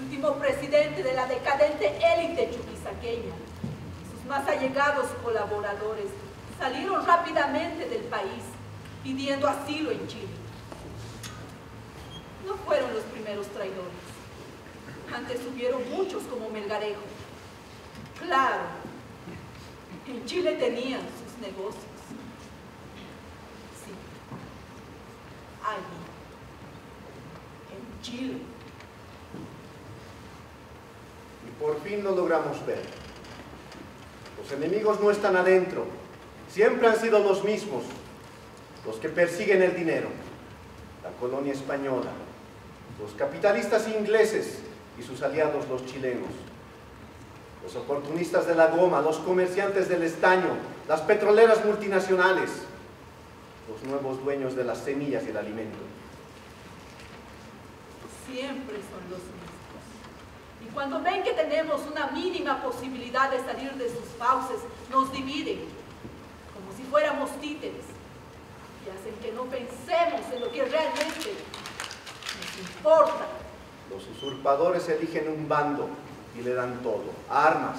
último presidente de la decadente élite chuquisaqueña, sus más allegados colaboradores salieron rápidamente del país pidiendo asilo en Chile. No fueron los primeros traidores, antes hubieron muchos como Melgarejo. Claro, en Chile tenían sus negocios. Sí, en Chile. Y por fin lo logramos ver. Los enemigos no están adentro, siempre han sido los mismos, los que persiguen el dinero, la colonia española, los capitalistas ingleses y sus aliados los chilenos, los oportunistas de la goma, los comerciantes del estaño, las petroleras multinacionales, los nuevos dueños de las semillas y el alimento. Siempre son los mismos. Y cuando ven que tenemos una mínima posibilidad de salir de sus fauces, nos dividen, como si fuéramos títeres, y hacen que no pensemos en lo que realmente nos importa. Los usurpadores eligen un bando y le dan todo, armas,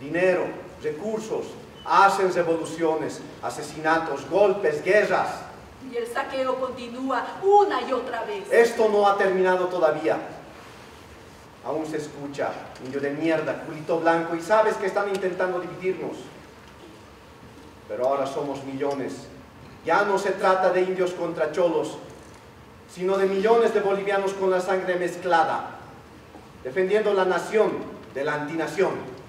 dinero, recursos, hacen revoluciones, asesinatos, golpes, guerras. Y el saqueo continúa una y otra vez. Esto no ha terminado todavía. Aún se escucha, indio de mierda, culito blanco, y sabes que están intentando dividirnos. Pero ahora somos millones. Ya no se trata de indios contra cholos, sino de millones de bolivianos con la sangre mezclada, defendiendo la nación de la antinación.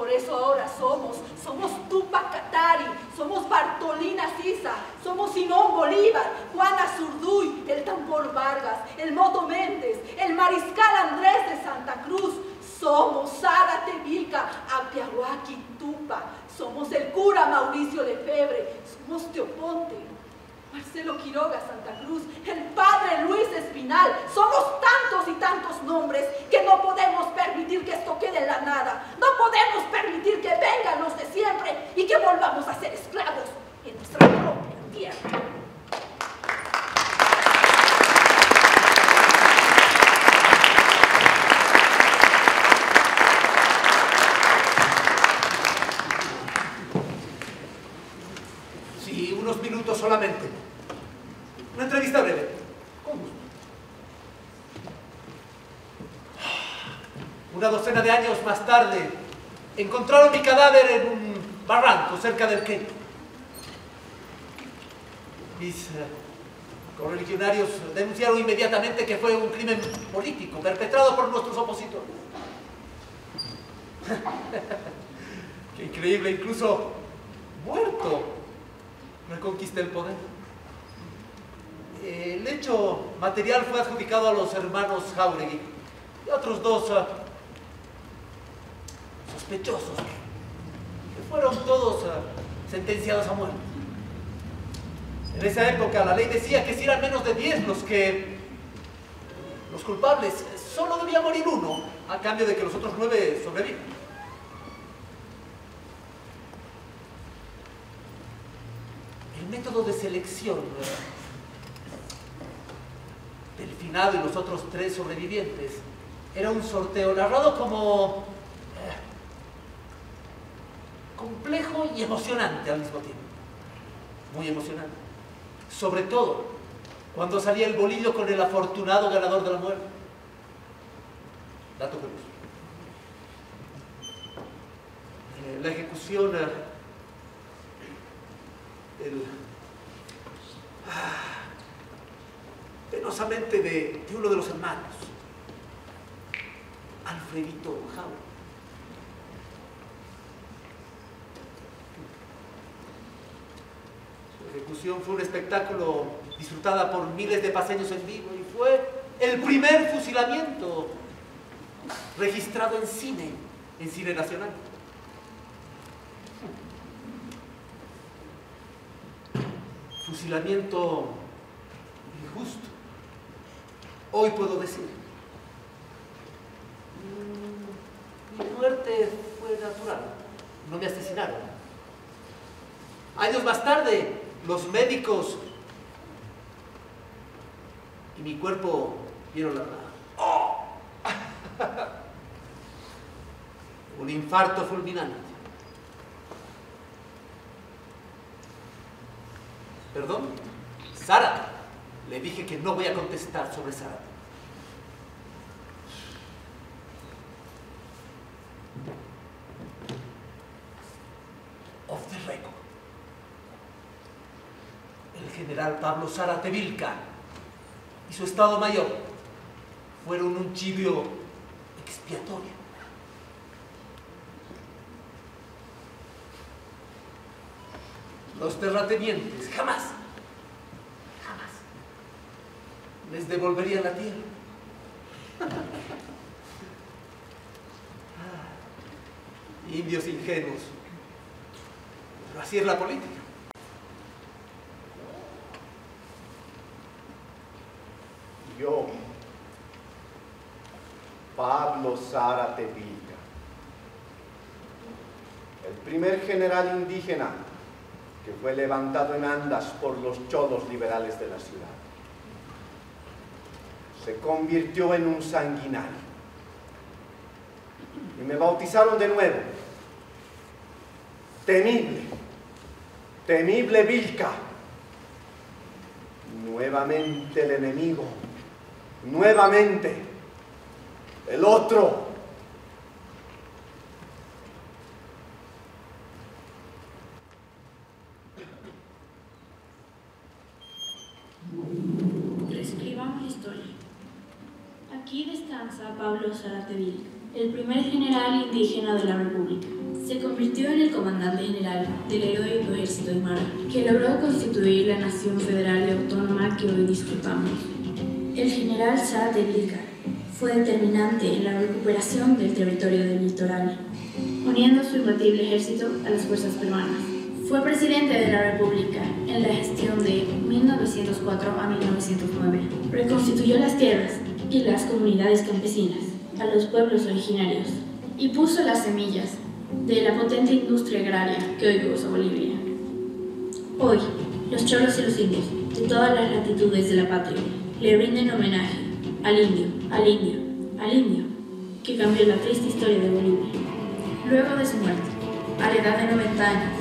Por eso ahora somos, somos Tupac Katari, somos Bartolina Sisa, somos Simón Bolívar, Juana Zurduy, el Tambor Vargas, el Moto Méndez, el Mariscal Andrés de Santa Cruz, somos Sara Tevilca, Apiahuaki Tupa, somos el cura Mauricio Lefebre, somos Teoponte, Marcelo Quiroga Santa Cruz, el padre Luis Espinal. Somos tantos y tantos nombres que no podemos permitir que esto quede en la nada. No podemos permitir que vengan los de siempre y que volvamos a ser esclavos en nuestra propia tierra. Sí, unos minutos solamente. Una entrevista breve. Con gusto. Una docena de años más tarde, encontraron mi cadáver en un barranco cerca del Kenia. Mis eh, correligionarios denunciaron inmediatamente que fue un crimen político perpetrado por nuestros opositores. Qué increíble, incluso muerto reconquisté el poder. El hecho material fue adjudicado a los hermanos Jauregui y otros dos ah, sospechosos que fueron todos ah, sentenciados a muerte. En esa época la ley decía que si eran menos de 10 los que los culpables, solo debía morir uno a cambio de que los otros nueve sobrevivan. El método de selección ¿verdad? del finado y los otros tres sobrevivientes era un sorteo narrado como eh, complejo y emocionante al mismo tiempo. Muy emocionante. Sobre todo cuando salía el bolillo con el afortunado ganador de la muerte. Dato curioso. Eh, la ejecución, el, ah, penosamente de, de uno de los hermanos, Alfredito Jau. Ejecución fue un espectáculo disfrutada por miles de paseños en vivo y fue el primer fusilamiento registrado en cine, en cine nacional. Fusilamiento injusto. Hoy puedo decir, mm, mi muerte fue natural, no me asesinaron. Años más tarde, los médicos y mi cuerpo vieron la. ¡Oh! Un infarto fulminante. ¿Perdón? Sara. Le dije que no voy a contestar sobre Sara. Off the record. General Pablo Zárate Vilca y su Estado Mayor fueron un chivio expiatorio. Los terratenientes jamás, jamás les devolverían la tierra. Ah, Indios ingenuos. Pero así es la política. Yo, Pablo Zárate Vilca, el primer general indígena que fue levantado en andas por los cholos liberales de la ciudad, se convirtió en un sanguinario y me bautizaron de nuevo. Temible, temible Vilca. Nuevamente el enemigo nuevamente el otro. Reescribamos la historia. Aquí descansa Pablo Zarateville, el primer general indígena de la República. Se convirtió en el comandante general del heroico ejército Aymara, que logró constituir la nación federal y autónoma que hoy disfrutamos. El general Saad de Vilca fue determinante en la recuperación del territorio del litoral, uniendo su imbatible ejército a las fuerzas peruanas. Fue presidente de la República en la gestión de 1904 a 1909. Reconstituyó las tierras y las comunidades campesinas a los pueblos originarios y puso las semillas de la potente industria agraria que hoy goza Bolivia. Hoy, los cholos y los indios de todas las latitudes de la patria le rinden homenaje al indio, al indio, al indio, que cambió la triste historia de Bolivia. Luego de su muerte, a la edad de 90 años,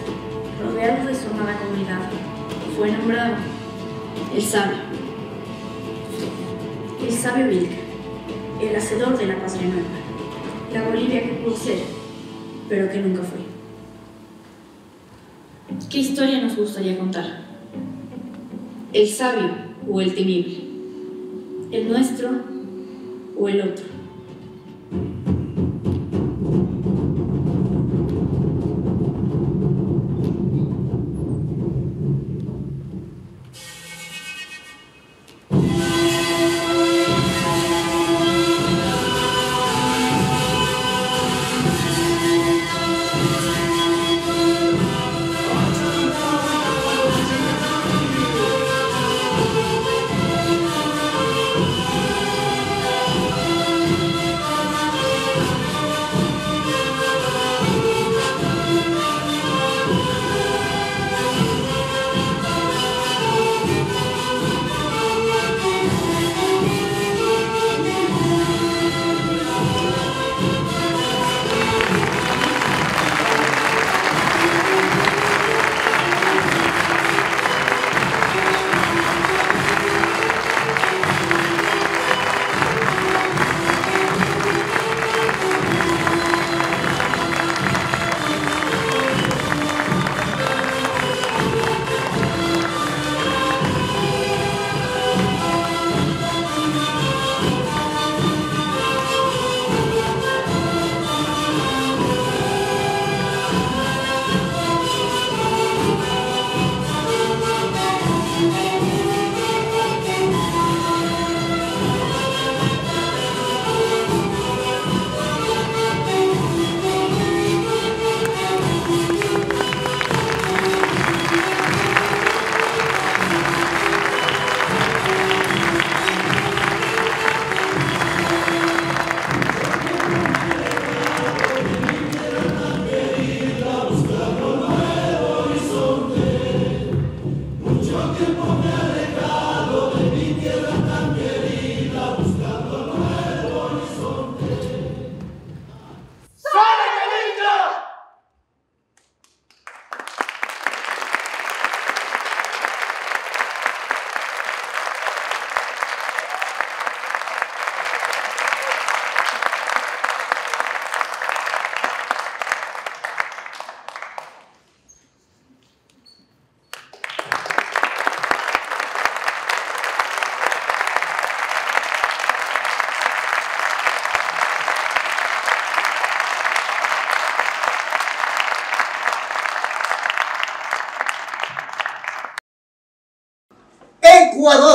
rodeado de su amada comunidad, fue nombrado el sabio. El sabio Vilca, el hacedor de la patria nueva, la Bolivia que pudo ser, pero que nunca fue. ¿Qué historia nos gustaría contar? ¿El sabio o el temible? ¿El nuestro o el otro?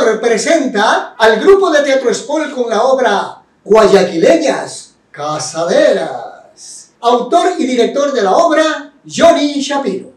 Ecuador presenta al grupo de Teatro Espol con la obra Guayaquileñas Casaderas. Autor y director de la obra, Johnny Shapiro.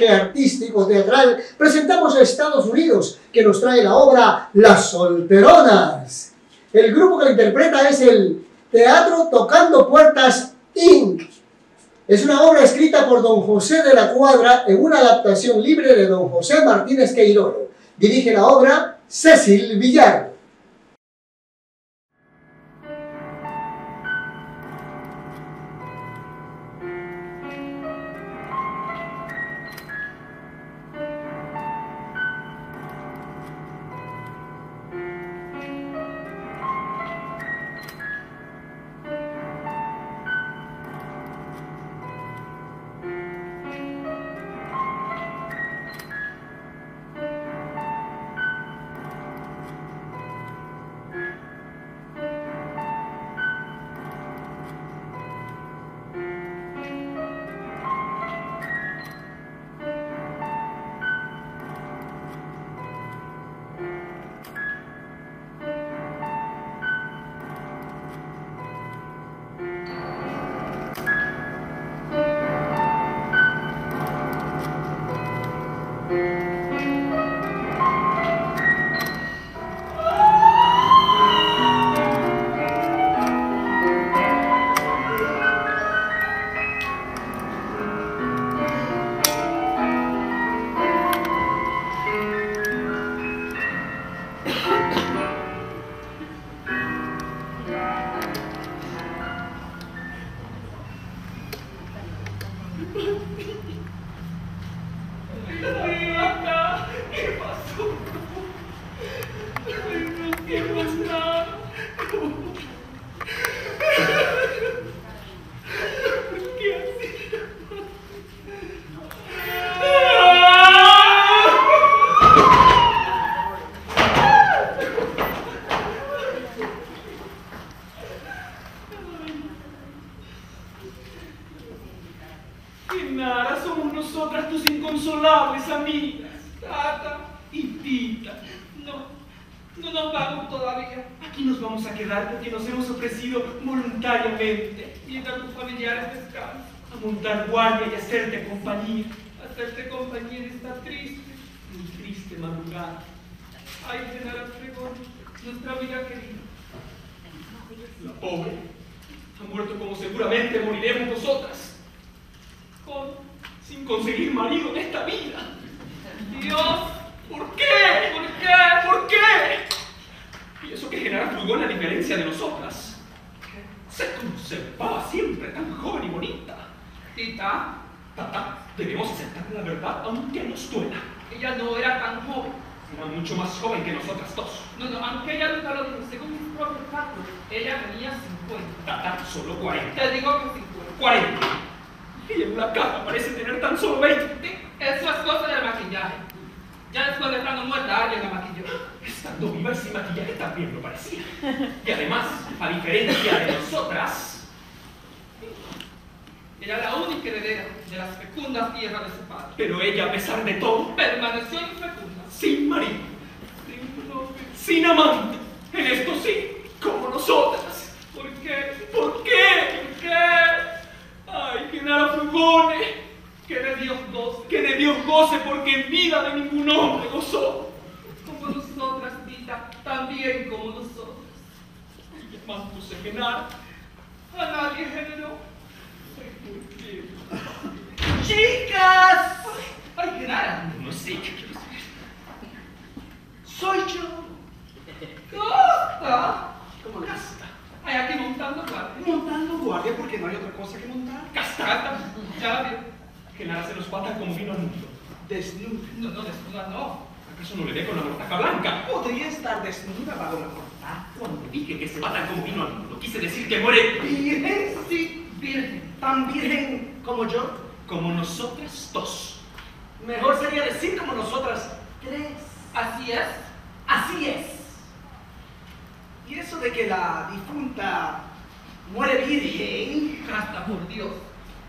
Viaje artístico teatral, presentamos a Estados Unidos, que nos trae la obra Las Solteronas. El grupo que la interpreta es el Teatro Tocando Puertas Inc. Es una obra escrita por don José de la Cuadra en una adaptación libre de don José Martínez Queirolo. Dirige la obra Cecil Villar. La caja parece tener tan solo 20. Eso es cosa del maquillaje. Ya después de estando muerta, alguien la maquilló. Estando viva y sin maquillaje también lo parecía. Y además, a diferencia de nosotras, era la única heredera de las fecundas tierras de su padre. Pero ella, a pesar de todo, permaneció infecunda. Sin marido, sin novio, sin amante. En esto sí, como nosotras. ¿Por qué? ¿Por qué? Nada frugone. Que de Dios goce, que de Dios goce, porque en vida de ningún hombre gozó. Como nosotras, Tita, también como nosotras. Llamándose Genara, a nadie generó. ¡Chicas! Ay, Genara, no sé qué quiero decir. Soy yo. ¡Casta! ¿Cómo Casta. Ay, aquí montando guardia. Montando guardia porque no hay otra cosa que montar. Casta, ya la veo. Genara se nos pata como vino al mundo. Desnuda. No, no, desnuda no. ¿Acaso no le ve con la mortaja blanca? Podría estar desnuda bajo la puerta. Cuando dije que se matan como vino al mundo, quise decir que muere Virgen, sí, virgen. Tan virgen como yo. como nosotras dos. Mejor sería decir como nosotras tres. Así es. Así es. Y eso de que la difunta muere virgen. Casta, por Dios.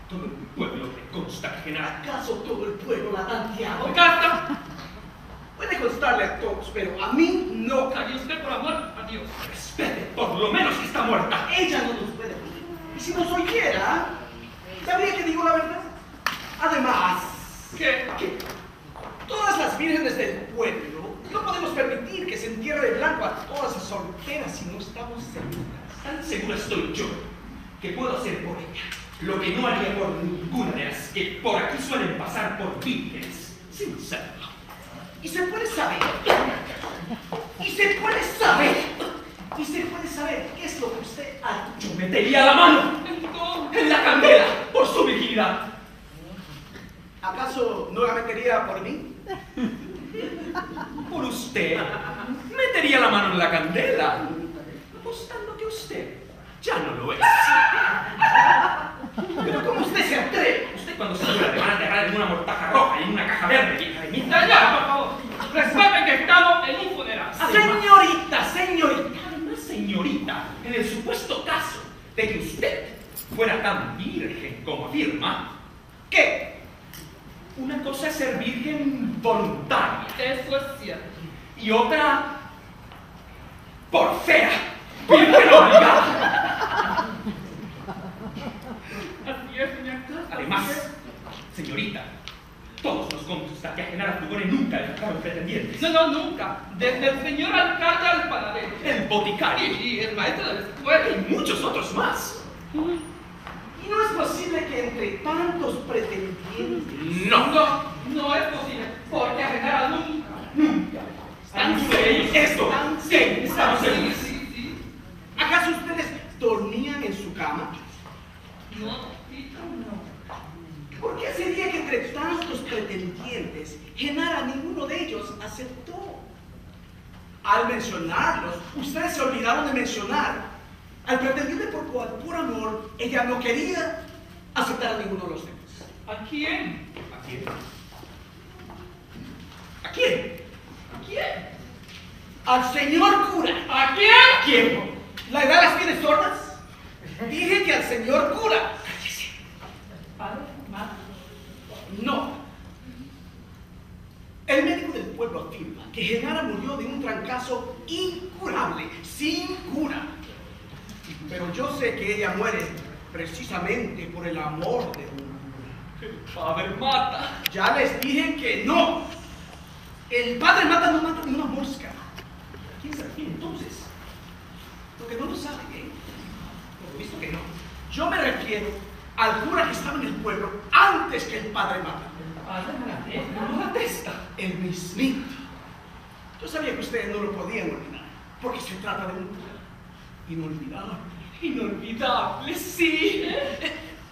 Todo el pueblo le consta Genara. ¿Acaso todo el pueblo la ha tanteado? ¡Casta! Puede constarle a todos, pero a mí no. Calle usted por amor a Dios. Respete, por lo menos que está muerta. Ella no nos puede oír. Y si nos oyera, ¿sabría que digo la verdad? Además, ¿Qué? que todas las vírgenes del pueblo no podemos permitir que se entierre de blanco a todas las solteras si no estamos seguras. Tan seguro estoy yo que puedo hacer por ella lo que no haría por ninguna de las que por aquí suelen pasar por vírgenes sin serlo. Y se puede saber. Y se puede saber. Y se puede saber qué es lo que usted ha hecho. Yo metería la mano en la candela por su virginidad. ¿Acaso no la metería por mí? Por usted metería la mano en la candela, apostando que usted ya no lo es. Pero ¿cómo usted se atreve? Usted cuando se muera le van a enterrar en una mortaja roja y en una caja verde, vieja de. Ya, por favor. Respeten que estamos en un funeral. Señorita, señorita. Además, señorita, en el supuesto caso de que usted fuera tan virgen como afirma, ¿Qué? Una cosa es ser virgen voluntaria Eso es cierto. y otra por fea, virgen obligada. Así es, señor. Además, señorita, todos nos consta que a Genara Frugone nunca le faltaron pretendientes. No, no, nunca. Desde el señor alcalde al panadero. El boticario Y el maestro de la escuela. y muchos otros más. ¿Y no es posible que entre tantos pretendientes... No, No, no es posible. Porque a Genara nunca, nunca. están seguros. Esto, sí, estamos Sí, seguros. sí, sí. ¿Acaso ustedes dormían en su cama? No, no. ¿Por qué sería que entre tantos pretendientes, Genara ninguno de ellos aceptó? al mencionarlos, ustedes se olvidaron de mencionar al pretendiente por por amor, ella no quería aceptar a ninguno de los demás. ¿A quién? ¿A quién? ¿A quién? ¿A quién? Al señor cura. ¿A quién? ¿A quién? ¿La edad las tiene sordas? Dije que al señor cura. Padre, madre. No. El médico del pueblo afirma que Genara murió de un trancazo incurable, sin cura. Pero yo sé que ella muere precisamente por el amor de un El padre mata. Ya les dije que no. El padre mata no mata ni una mosca. ¿Quién sabe quién entonces? Lo que no lo sabe, ¿eh? Por lo visto que no. Yo me refiero al cura que estaba en el pueblo antes que el padre mata. Padre Malatesta. Malatesta. El mismito. Yo sabía que ustedes no lo podían olvidar, porque se trata de un cura inolvidable. Inolvidable, sí.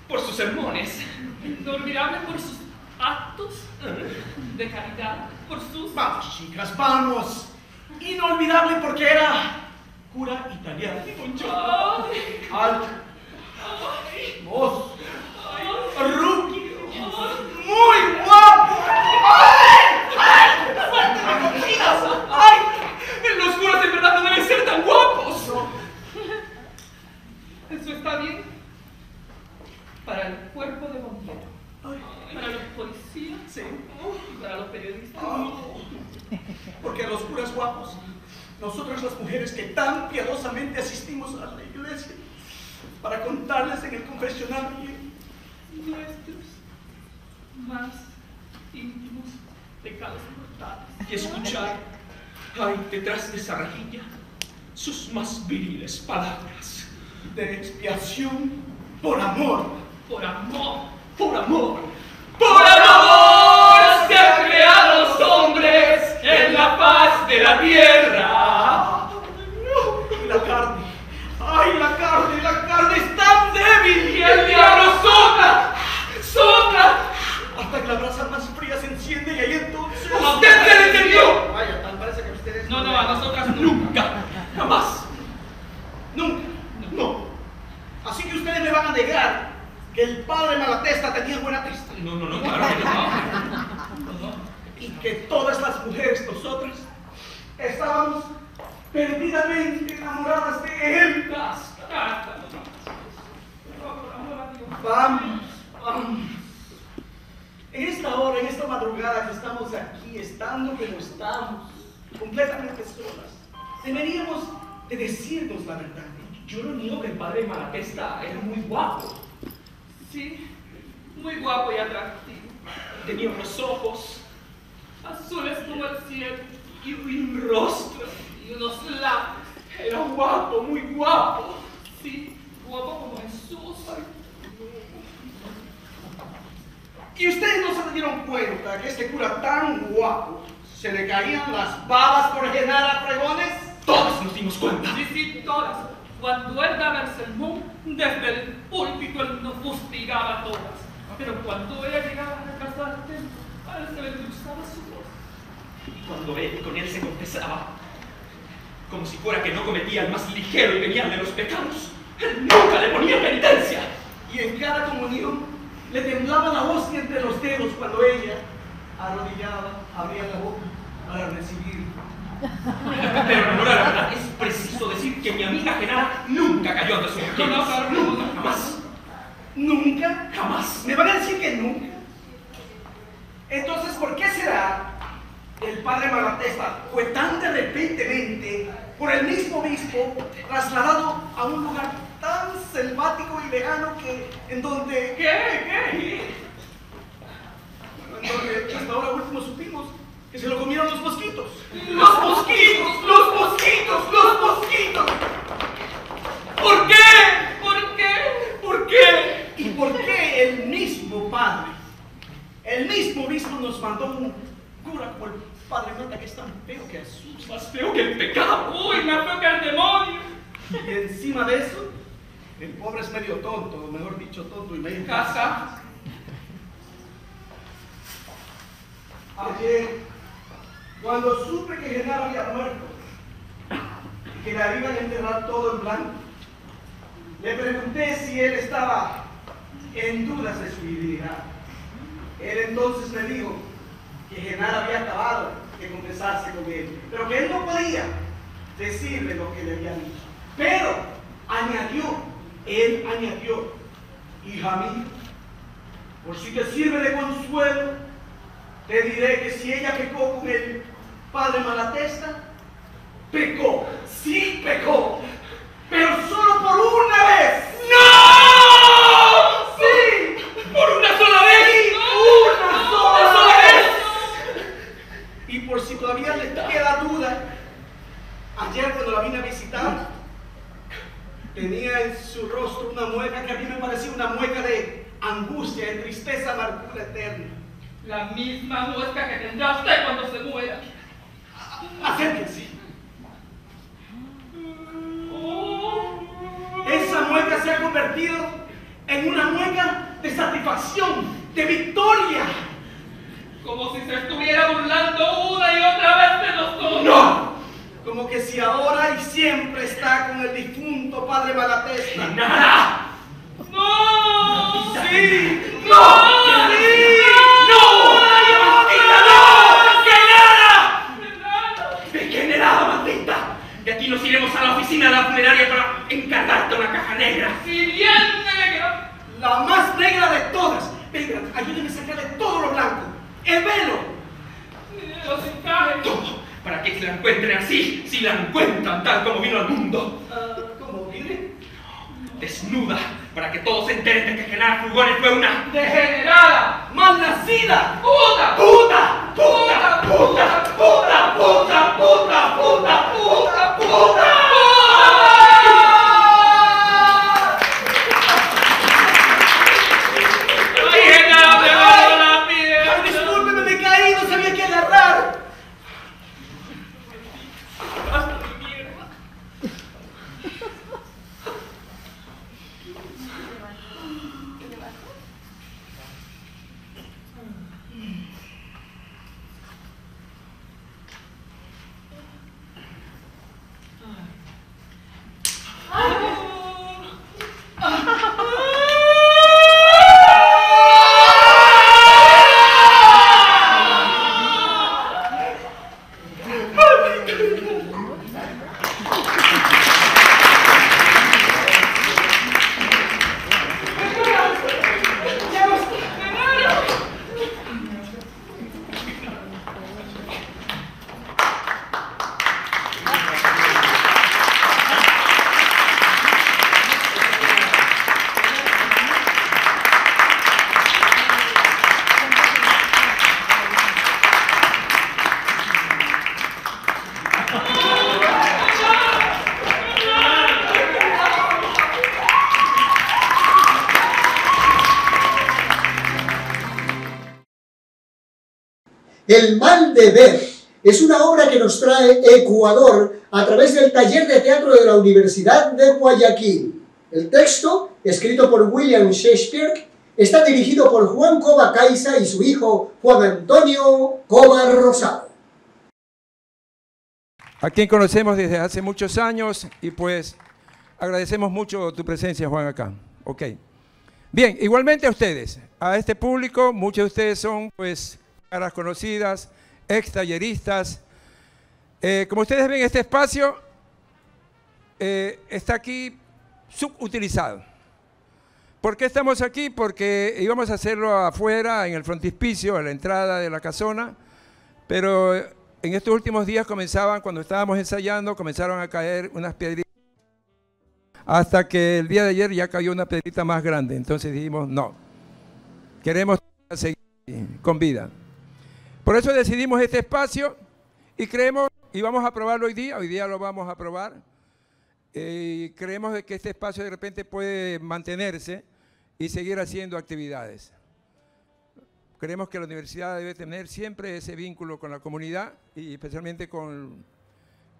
Por sus sermones. Inolvidable por sus actos de caridad. Por sus... Vamos, chicas, vamos. Inolvidable porque era cura italiano. Ay. Alto, Ay. mozo, Ay. rubio, muy guapo. ¡Ay! ¡Ay! ¡Ay! Los curas en verdad no deben ser tan guapos. Eso está bien para el cuerpo de bombero, para los policías Sí. y para los periodistas. Porque a los curas guapos, nosotras las mujeres que tan piadosamente asistimos a la iglesia, para contarles en el confesionario nuestros más íntimos pecados mortales. y escuchar, ay, detrás de esa rejilla, sus más viriles palabras de expiación por amor, Por amor, por amor. por amor se han creado los hombres en la paz de la tierra. La carne, ay, la carne, la carne es tan débil Y el diablo sopla, sopla. hasta que la brasa más fría se enciende y ahí entonces... ¡Usted se entendió! Vaya, tal parece que ustedes... No, no, a nosotras nunca, jamás. Nunca, no. Así que ustedes me van a negar que el padre Malatesta tenía buena testa. No, no, no, claro que no. Y que todas las mujeres, nosotras, estábamos perdidamente enamoradas de él. Vamos, vamos. En esta hora, en esta madrugada que estamos aquí, estando como estamos, completamente solas, deberíamos de decirnos la verdad. Yo no niego que el padre Malatesta era muy guapo. Sí, muy guapo y atractivo. Tenía unos ojos azules como el cielo y un rostro y unos labios. Era guapo, muy guapo. Sí, guapo como Jesús. Y ustedes no se dieron cuenta que este cura tan guapo se le caían las babas por Genara Pregones. Todas nos dimos cuenta. Sí, sí, todas. Cuando él daba el sermón, desde el púlpito él nos fustigaba a todas. Pero cuando ella llegaba a la casa del templo, a él se le endulzaba su voz. Y cuando él con él se confesaba, como si fuera que no cometía el más ligero y venial de los pecados, él nunca le ponía penitencia. Y en cada comunión le temblaba la hostia entre los dedos cuando ella, arrodillada, abría la boca para recibir. Pero a la verdad, es preciso decir que mi amiga Genara nunca cayó ante sus pequeños. Nunca, jamás. ¿Nunca? Jamás. ¿Me van a decir que nunca? Entonces, ¿por qué será el padre Malatesta fue tan de repentemente por el mismo obispo trasladado a un lugar tan selvático y lejano que en donde... ¿Qué? ¿Qué? Bueno, en donde hasta ahora último supimos que se lo comieron los mosquitos. ¡Los mosquitos! ¡Los mosquitos! ¡Los mosquitos! ¿Por qué? ¿Por qué? ¿Por qué? ¿Y por qué el mismo padre, el mismo obispo nos mandó un cura como el padre Mata que es tan feo que Jesús? Más feo que el pecado. ¡Uy, más feo que el demonio! Y encima de eso, el pobre es medio tonto, o mejor dicho, tonto y medio. Casa. Ayer, cuando supe que Genaro había muerto, que la iban a enterrar todo en blanco. Le pregunté si él estaba en dudas de su divinidad. Él entonces me dijo que Genara había acabado de confesarse con él, pero que él no podía decirle lo que le había dicho. Pero añadió, él añadió, hija mía, por si te sirve de consuelo, te diré que si ella pecó con el padre Malatesta, pecó, sí pecó, pero solo por una vez. ¡No! ¡Sí! ¡Por una sola vez! ¡Una sola vez! Y por si todavía le queda duda, ayer cuando la vine a visitar, tenía en su rostro una mueca que a mí me parecía una mueca de angustia, de tristeza, amargura eterna. La misma muesca que tendrá usted cuando se muera. Acérquense. Esa mueca se ha convertido en una mueca de satisfacción, de victoria. Como si se estuviera burlando una y otra vez de nosotros. No, como que si ahora y siempre está con el difunto padre Malatesta. ¡Nada! ¡No! ¡Sí! ¡No! ¡Sí! ¡No! ¡Degenerada, maldita! De aquí nos iremos a la oficina de la funeraria para encargarte una caja negra. ¡Si bien negra! La más negra de todas. Vengan, ayúdenme a sacarle todo lo blanco. El velo. Los encajes. Todo. Para que se la encuentren así, si la encuentran tal como vino al mundo. ¿Cómo viene? Desnuda, para que todos se enteren de que Genara Frugones fue una degenerada, malnacida, puta, puta, puta, puta, puta, puta, puta, puta, puta, puta. El mal de ver es una obra que nos trae Ecuador a través del taller de teatro de la Universidad de Guayaquil. El texto, escrito por William Shakespeare, está dirigido por Juan Cova Caiza y su hijo Juan Antonio Cova Rosado. A quien conocemos desde hace muchos años y pues agradecemos mucho tu presencia, Juan, acá. Ok. Bien, igualmente a ustedes, a este público, muchos de ustedes son pues caras conocidas, ex talleristas. Eh, como ustedes ven, este espacio eh, está aquí subutilizado. ¿Por qué estamos aquí? Porque íbamos a hacerlo afuera, en el frontispicio, a la entrada de la casona, pero en estos últimos días comenzaban, cuando estábamos ensayando, comenzaron a caer unas piedritas, hasta que el día de ayer ya cayó una piedrita más grande. Entonces dijimos, no, queremos seguir con vida. Por eso decidimos este espacio y creemos, y vamos a aprobarlo hoy día, hoy día lo vamos a aprobar, eh, y creemos que este espacio de repente puede mantenerse y seguir haciendo actividades. Creemos que la universidad debe tener siempre ese vínculo con la comunidad y especialmente con,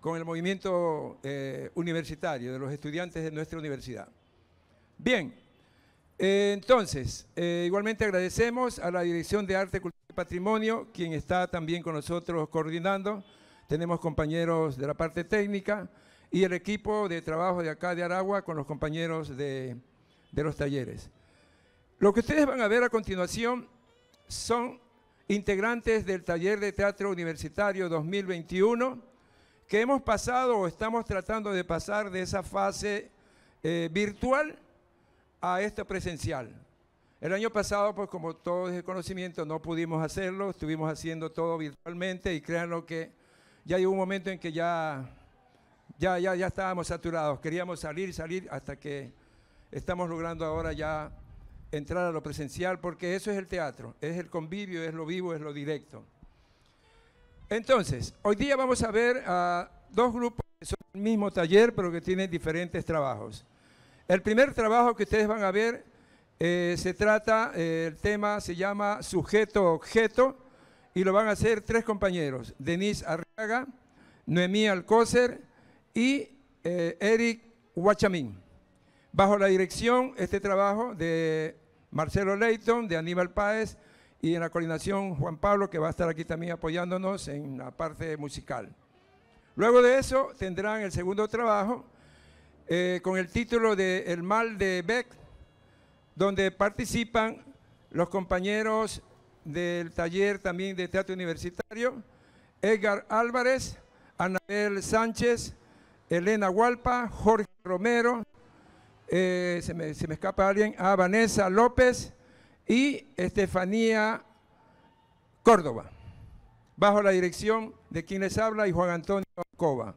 con el movimiento eh, universitario de los estudiantes de nuestra universidad. Bien, eh, entonces, igualmente agradecemos a la Dirección de Arte, Cultura y Patrimonio, quien está también con nosotros coordinando. Tenemos compañeros de la parte técnica y el equipo de trabajo de acá de Aragua con los compañeros de, de los talleres. Lo que ustedes van a ver a continuación son integrantes del taller de teatro universitario 2021 que hemos pasado o estamos tratando de pasar de esa fase eh, virtual a esta presencial. El año pasado, pues como todo es conocimiento, no pudimos hacerlo, estuvimos haciendo todo virtualmente y créanlo que ya hay un momento en que ya, ya, ya, ya estábamos saturados, queríamos salir, salir hasta que estamos logrando ahora ya entrar a lo presencial, porque eso es el teatro, es el convivio, es lo vivo, es lo directo. Entonces, hoy día vamos a ver a dos grupos que son el mismo taller, pero que tienen diferentes trabajos. El primer trabajo que ustedes van a ver eh, se trata, eh, el tema se llama sujeto-objeto, y lo van a hacer tres compañeros, Denise Arriaga, Noemí Alcócer y eh, Eric Huachamín. Bajo la dirección, este trabajo de Marcelo Leighton, de Aníbal Páez y en la coordinación Juan Pablo, que va a estar aquí también apoyándonos en la parte musical. Luego de eso tendrán el segundo trabajo con el título de El mal de Beck, donde participan los compañeros del taller también de teatro universitario, Edgar Álvarez, Anabel Sánchez, Elena Hualpa, Jorge Romero, eh, se, me, escapa alguien, a Vanessa López y Estefanía Córdoba, bajo la dirección de quien les habla y Juan Antonio Cova.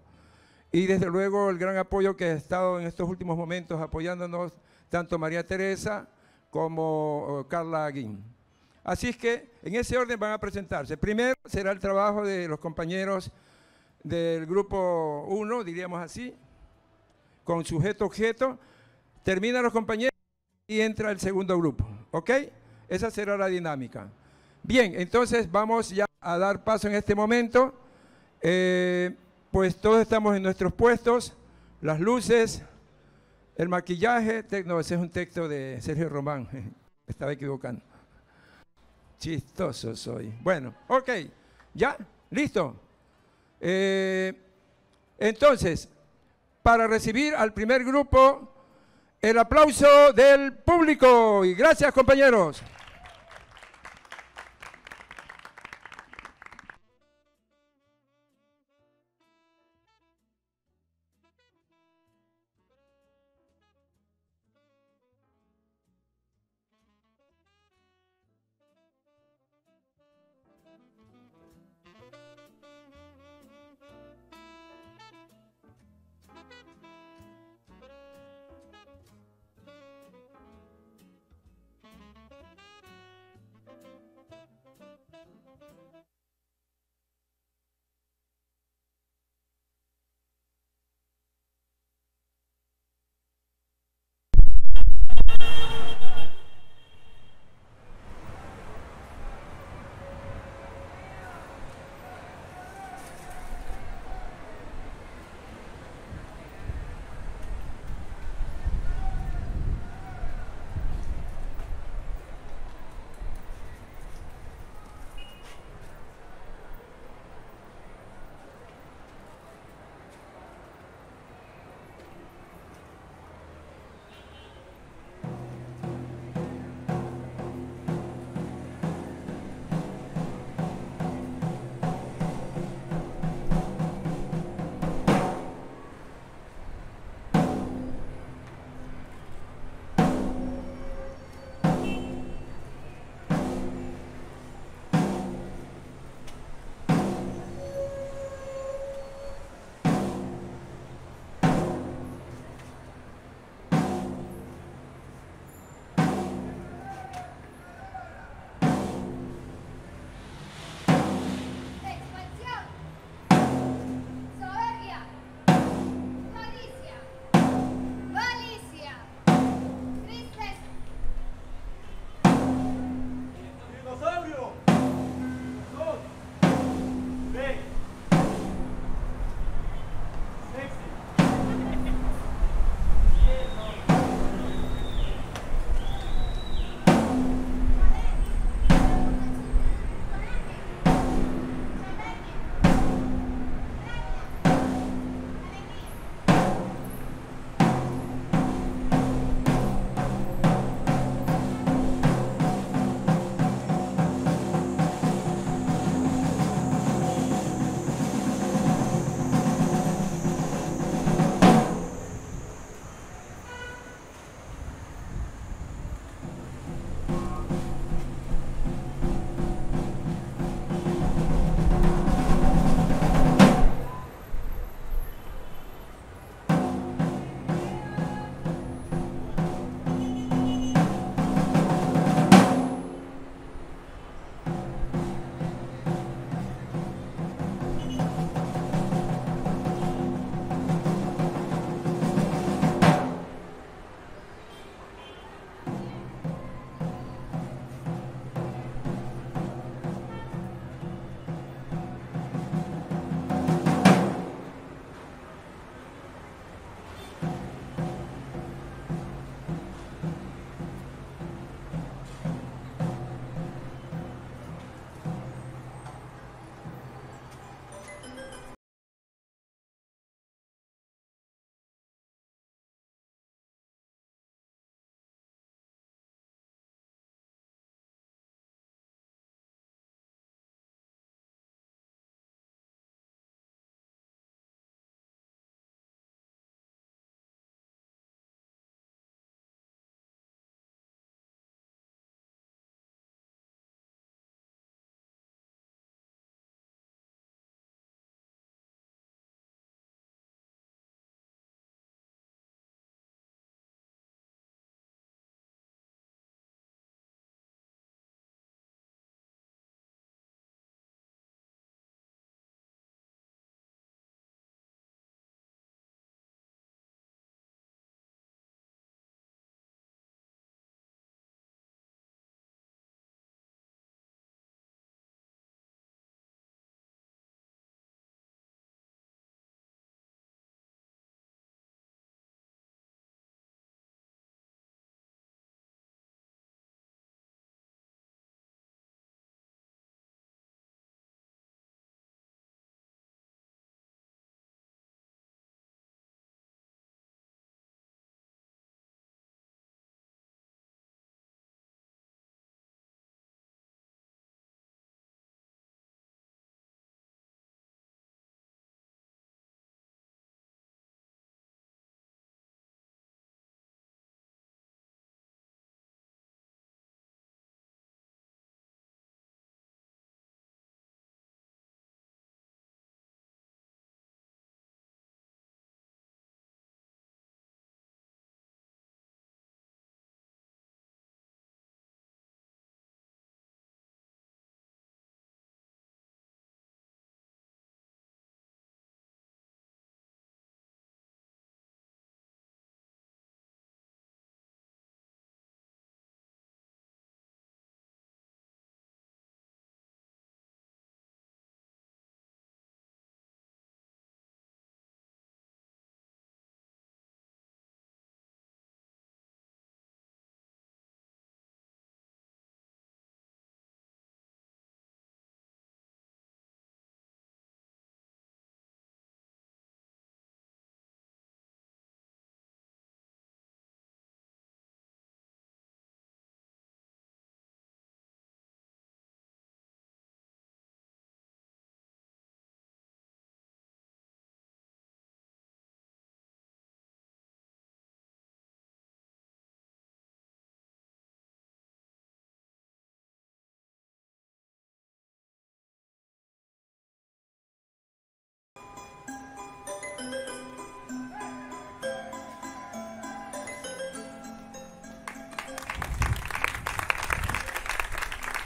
Y desde luego el gran apoyo que ha estado en estos últimos momentos apoyándonos tanto María Teresa como eh, Carla Aguín. Así es que en ese orden van a presentarse. Primero será el trabajo de los compañeros del grupo 1, diríamos así, con sujeto-objeto, Terminan los compañeros y entra el segundo grupo. ¿Ok? Esa será la dinámica. Bien, entonces vamos ya a dar paso en este momento. Eh, pues todos estamos en nuestros puestos. Las luces, el maquillaje. No, ese es un texto de Sergio Román. Estaba equivocando. Chistoso soy. Bueno, ok. ¿Ya? ¿Listo? Eh, entonces, para recibir al primer grupo el aplauso del público y gracias compañeros.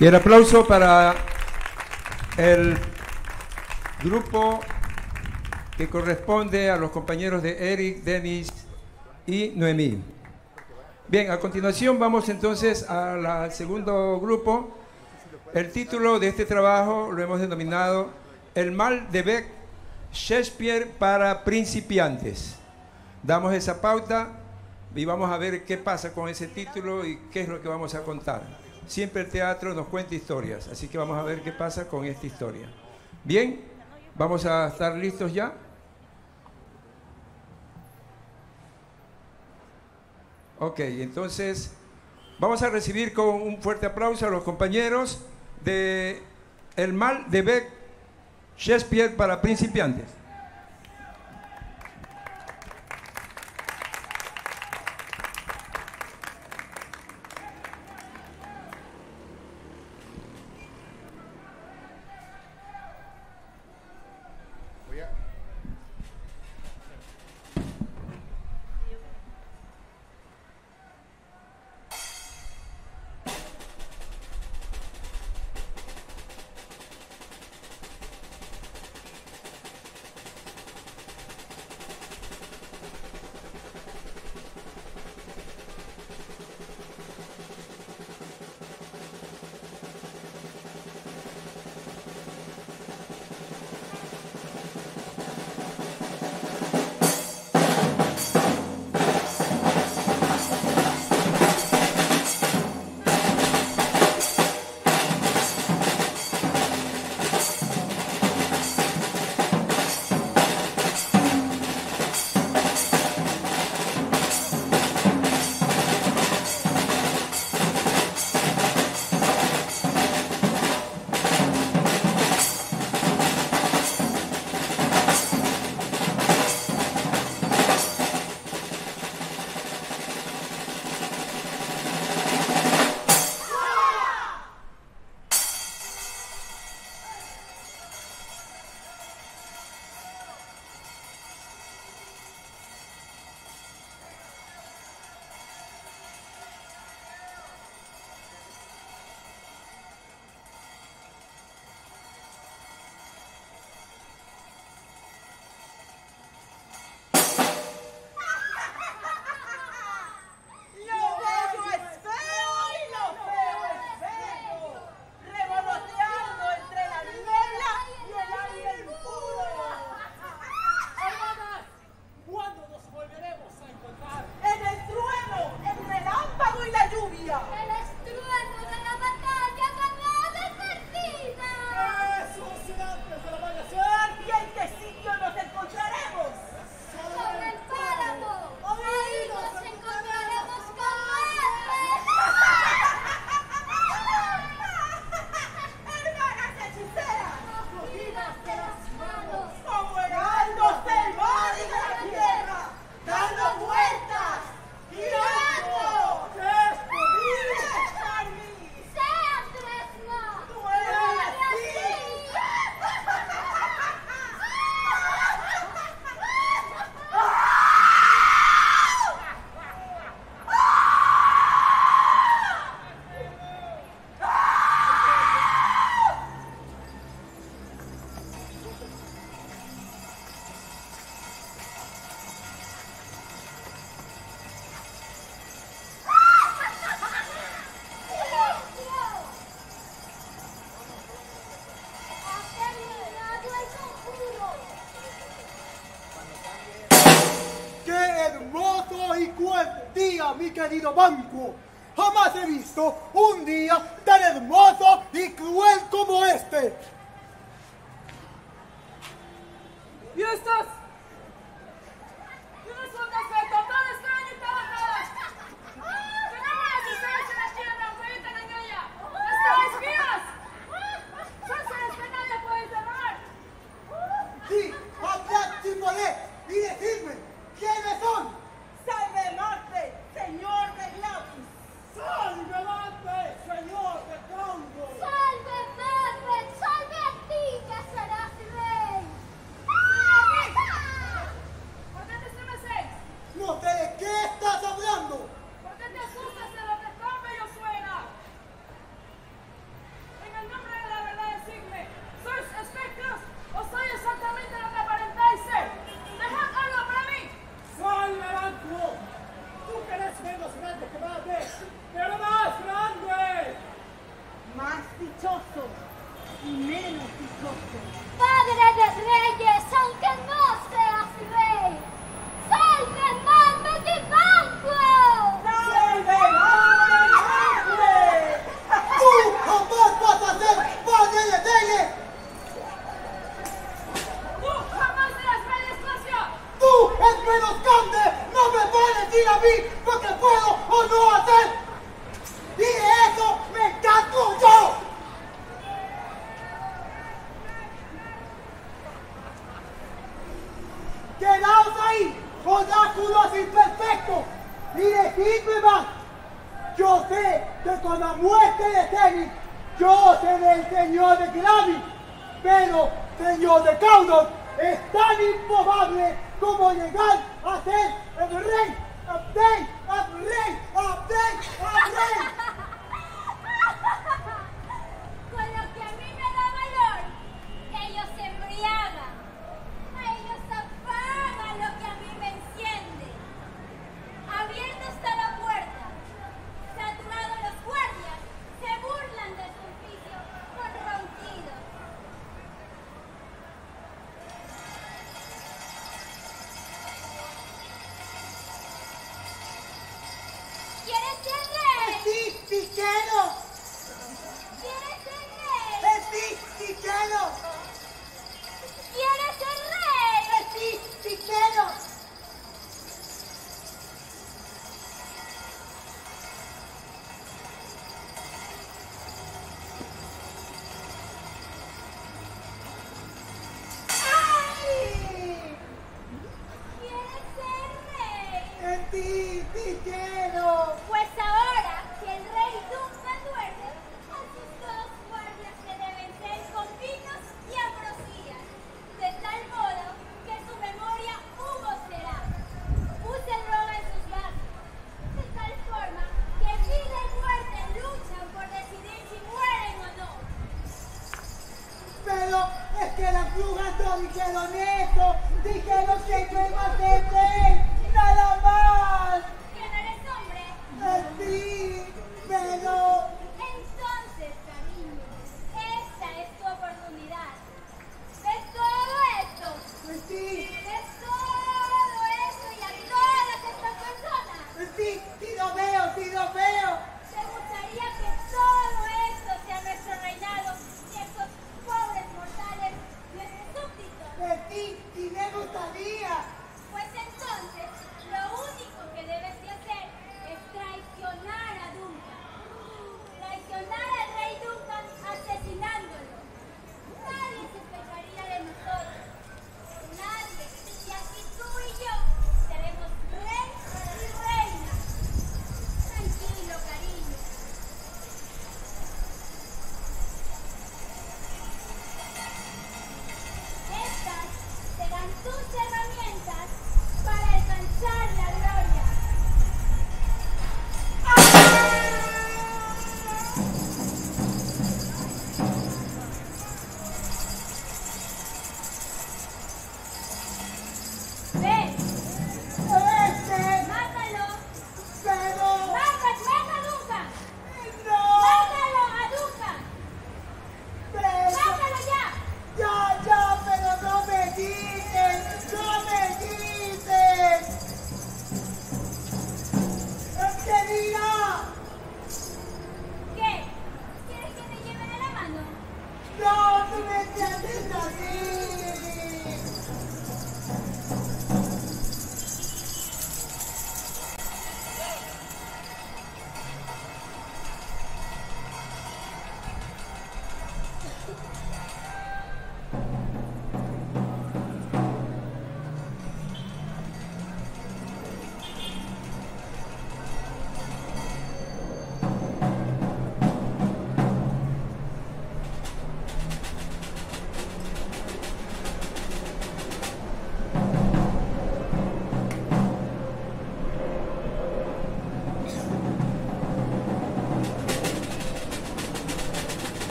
Y el aplauso para el grupo que corresponde a los compañeros de Eric, Denis y Noemí. Bien, a continuación vamos entonces al segundo grupo. El título de este trabajo lo hemos denominado El mal de Beck, Shakespeare para principiantes. Damos esa pauta y vamos a ver qué pasa con ese título y qué es lo que vamos a contar. Siempre el teatro nos cuenta historias, así que vamos a ver qué pasa con esta historia. Bien, vamos a estar listos ya. Ok, entonces vamos a recibir con un fuerte aplauso a los compañeros de El mal de Beck, Shakespeare para principiantes.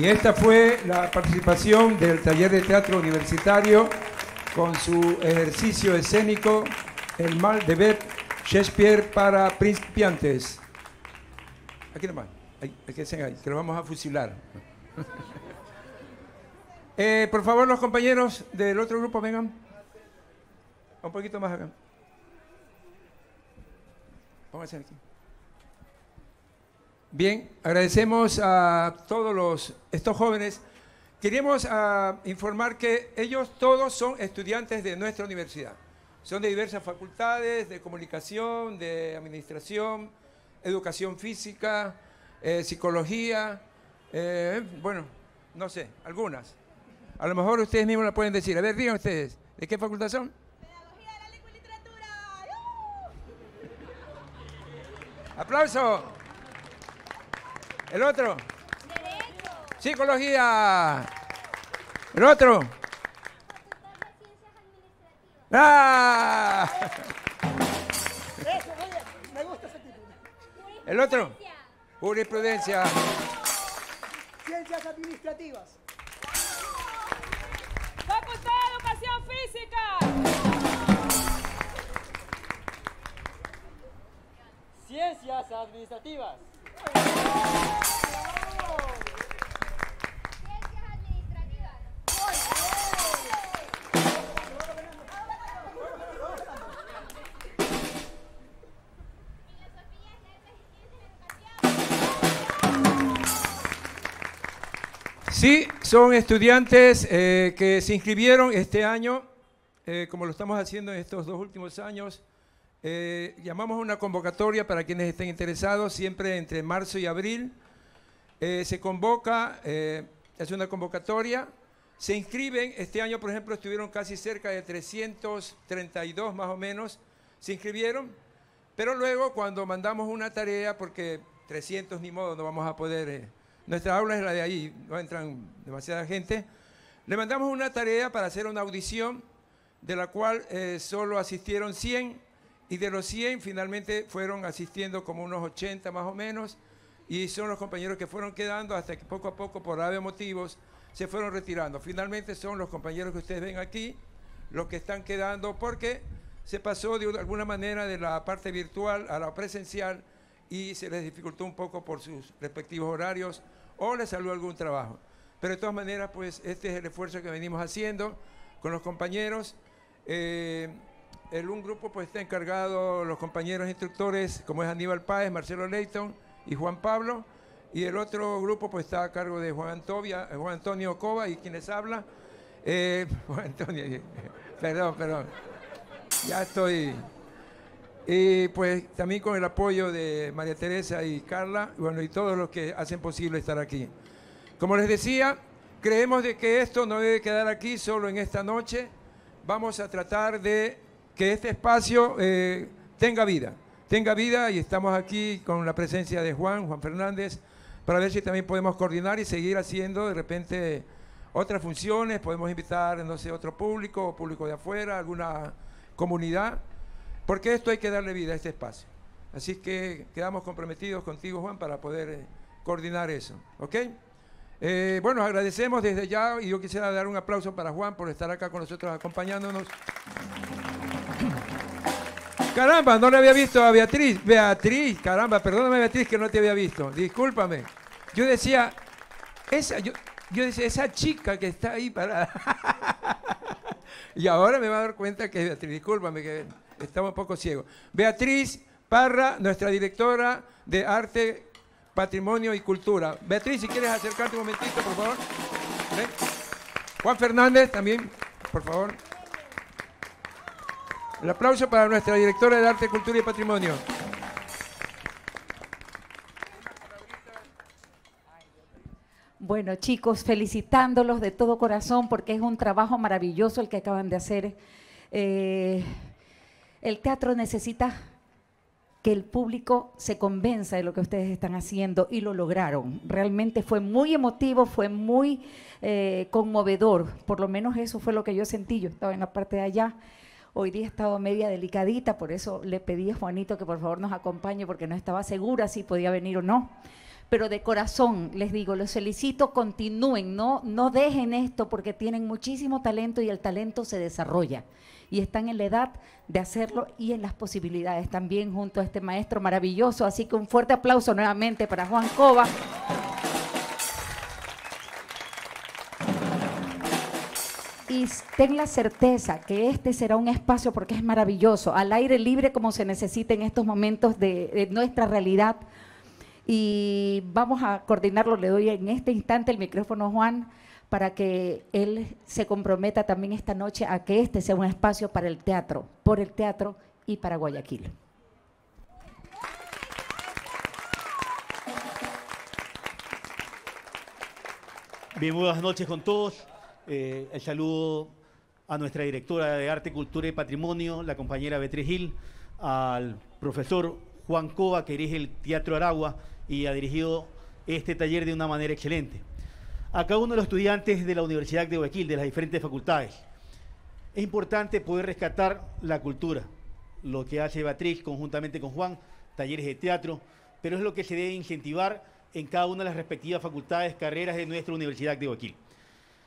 Y esta fue la participación del taller de teatro universitario con su ejercicio escénico El mal de ver Shakespeare para principiantes. Aquí nomás, ahí, ahí, que lo vamos a fusilar. Eh, por favor, los compañeros del otro grupo vengan. Un poquito más acá. Pónganse aquí. Bien, agradecemos a todos los, estos jóvenes. Queremos uh, informar que ellos todos son estudiantes de nuestra universidad. Son de diversas facultades, de comunicación, de administración, educación física, eh, psicología, eh, bueno, no sé, algunas. A lo mejor ustedes mismos la pueden decir. A ver, digan ustedes, ¿de qué facultad son? Pedagogía de la lengua y literatura. ¡Aplauso! ¿El otro? Derecho. Psicología. ¿El otro? ¡Ah! Eso, muy bien. Me gusta ese título. ¿El otro? Jurisprudencia. Ciencias administrativas. Facultad de Educación Física. Ciencias administrativas. Sí, son estudiantes eh, que se inscribieron este año, eh, como lo estamos haciendo en estos dos últimos años. Eh, llamamos una convocatoria para quienes estén interesados, siempre entre marzo y abril. se convoca, es una convocatoria, se inscriben, este año por ejemplo estuvieron casi cerca de 332 más o menos, se inscribieron, pero luego cuando mandamos una tarea, porque 300 ni modo no vamos a poder nuestra aula es la de ahí, no entran demasiada gente. Le mandamos una tarea para hacer una audición, de la cual eh, solo asistieron 100, y de los 100 finalmente fueron asistiendo como unos 80 más o menos, y son los compañeros que fueron quedando hasta que poco a poco, por graves motivos, se fueron retirando. Finalmente son los compañeros que ustedes ven aquí, los que están quedando, porque se pasó de alguna manera de la parte virtual a la presencial y se les dificultó un poco por sus respectivos horarios o les salió algún trabajo. Pero de todas maneras, pues este es el esfuerzo que venimos haciendo con los compañeros. Eh, el un grupo pues está encargado, los compañeros instructores, como es Aníbal Páez, Marcelo Leighton y Juan Pablo, y el otro grupo pues está a cargo de Juan, Antonio, Juan Antonio Cova y quienes habla. Eh, Juan Antonio, perdón, perdón, ya estoy y pues también con el apoyo de María Teresa y Carla, bueno, y todos los que hacen posible estar aquí. Como les decía, creemos de que esto no debe quedar aquí solo en esta noche. Vamos a tratar de que este espacio eh, tenga vida, tenga vida y estamos aquí con la presencia de Juan, Juan Fernández, para ver si también podemos coordinar y seguir haciendo de repente otras funciones, podemos invitar, no sé, otro público, público de afuera, alguna comunidad porque esto hay que darle vida a este espacio. Así que quedamos comprometidos contigo, Juan, para poder eh, coordinar eso. ¿Ok? Eh, bueno, agradecemos desde ya y yo quisiera dar un aplauso para Juan por estar acá con nosotros acompañándonos. Caramba, no le había visto a Beatriz. Beatriz, caramba, perdóname Beatriz que no te había visto. Discúlpame. Yo decía, esa, yo, yo decía, esa chica que está ahí parada. y ahora me va a dar cuenta que es Beatriz. Discúlpame que estamos un poco ciegos. Beatriz Parra, nuestra directora de Arte, Patrimonio y Cultura. Beatriz, si quieres acercarte un momentito, por favor. Juan Fernández, también, por favor. El aplauso para nuestra directora de Arte, Cultura y Patrimonio. Bueno, chicos, felicitándolos de todo corazón porque es un trabajo maravilloso el que acaban de hacer. Eh, el teatro necesita que el público se convenza de lo que ustedes están haciendo y lo lograron. Realmente fue muy emotivo, fue muy eh, conmovedor, por lo menos eso fue lo que yo sentí, yo estaba en la parte de allá. Hoy día he estado media delicadita, por eso le pedí a Juanito que por favor nos acompañe porque no estaba segura si podía venir o no. pero de corazón les digo, los felicito, continúen, no, no dejen esto porque tienen muchísimo talento y el talento se desarrolla. Y están en la edad de hacerlo y en las posibilidades también junto a este maestro maravilloso. Así que un fuerte aplauso nuevamente para Juan Cova. y ten la certeza que este será un espacio porque es maravilloso, al aire libre como se necesita en estos momentos de, nuestra realidad. Y vamos a coordinarlo, le doy en este instante el micrófono a Juan para que él se comprometa también esta noche a que este sea un espacio para el teatro, por el teatro y para Guayaquil. Bien, buenas noches con todos. Eh, el saludo a nuestra directora de Arte, Cultura y Patrimonio, la compañera Beatriz Gil, al profesor Juan Cova, que dirige el Teatro Aragua y ha dirigido este taller de una manera excelente. A cada uno de los estudiantes de la Universidad de Guayaquil, de las diferentes facultades. Es importante poder rescatar la cultura, lo que hace Beatriz conjuntamente con Juan, talleres de teatro, pero es lo que se debe incentivar en cada una de las respectivas facultades, carreras de nuestra Universidad de Guayaquil.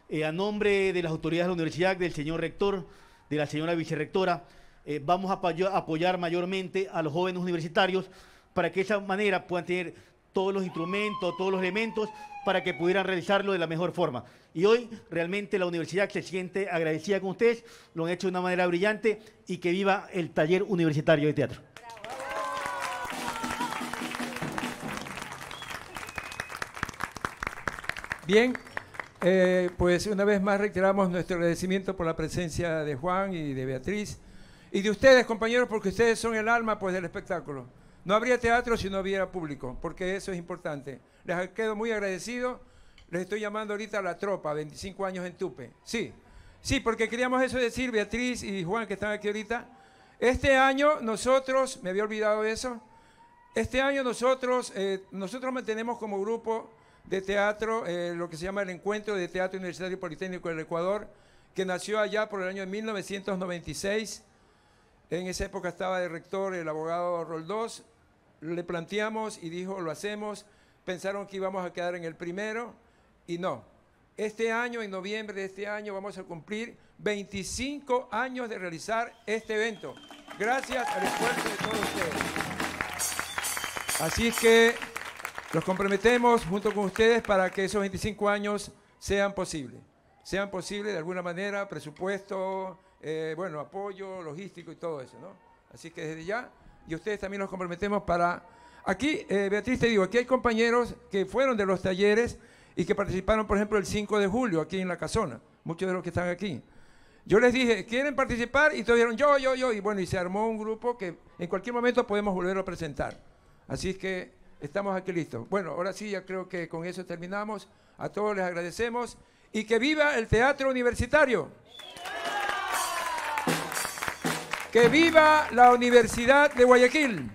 Eh, a nombre de las autoridades de la universidad, del señor rector, de la señora vicerrectora, eh, vamos a apoyar mayormente a los jóvenes universitarios para que de esa manera puedan tener todos los instrumentos, todos los elementos para que pudieran realizarlo de la mejor forma. Y hoy realmente la universidad se siente agradecida con ustedes, lo han hecho de una manera brillante y que viva el taller universitario de teatro. Bien, eh, pues una vez más reiteramos nuestro agradecimiento por la presencia de Juan y de Beatriz y de ustedes, compañeros, porque ustedes son el alma pues, del espectáculo. No habría teatro si no hubiera público, porque eso es importante. Les quedo muy agradecido. Les estoy llamando ahorita a la tropa, 25 años en Tupe. Sí, sí, porque queríamos eso decir, Beatriz y Juan, que están aquí ahorita. Este año nosotros, me había olvidado eso, este año nosotros, eh, nosotros mantenemos como grupo de teatro, eh, lo que se llama el Encuentro de Teatro Universitario Politécnico del Ecuador, que nació allá por el año de 1996. En esa época estaba de rector el abogado Roldós. Le planteamos y dijo, lo hacemos. Pensaron que íbamos a quedar en el primero y no. Este año, en noviembre de este año, vamos a cumplir 25 años de realizar este evento. Gracias al esfuerzo de todos ustedes. Así que los comprometemos junto con ustedes para que esos 25 años sean posibles. Sean posibles de alguna manera, presupuesto, eh, bueno, apoyo logístico y todo eso, ¿no? Así que desde ya, y ustedes también los comprometemos para... Aquí, eh, Beatriz, te digo, aquí hay compañeros que fueron de los talleres y que participaron, por ejemplo, el 5 de julio aquí en la casona, muchos de los que están aquí. Yo les dije, ¿quieren participar? Y todos dijeron, yo, yo, yo. Y bueno, y se armó un grupo que en cualquier momento podemos volver a presentar. Así es que Estamos aquí listos. Bueno, ahora sí, ya creo que con eso terminamos. A todos les agradecemos y que viva el teatro universitario. Que viva la Universidad de Guayaquil.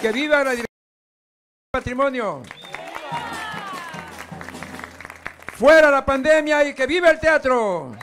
Que viva la Dirección de Patrimonio. Fuera la pandemia y que viva el teatro.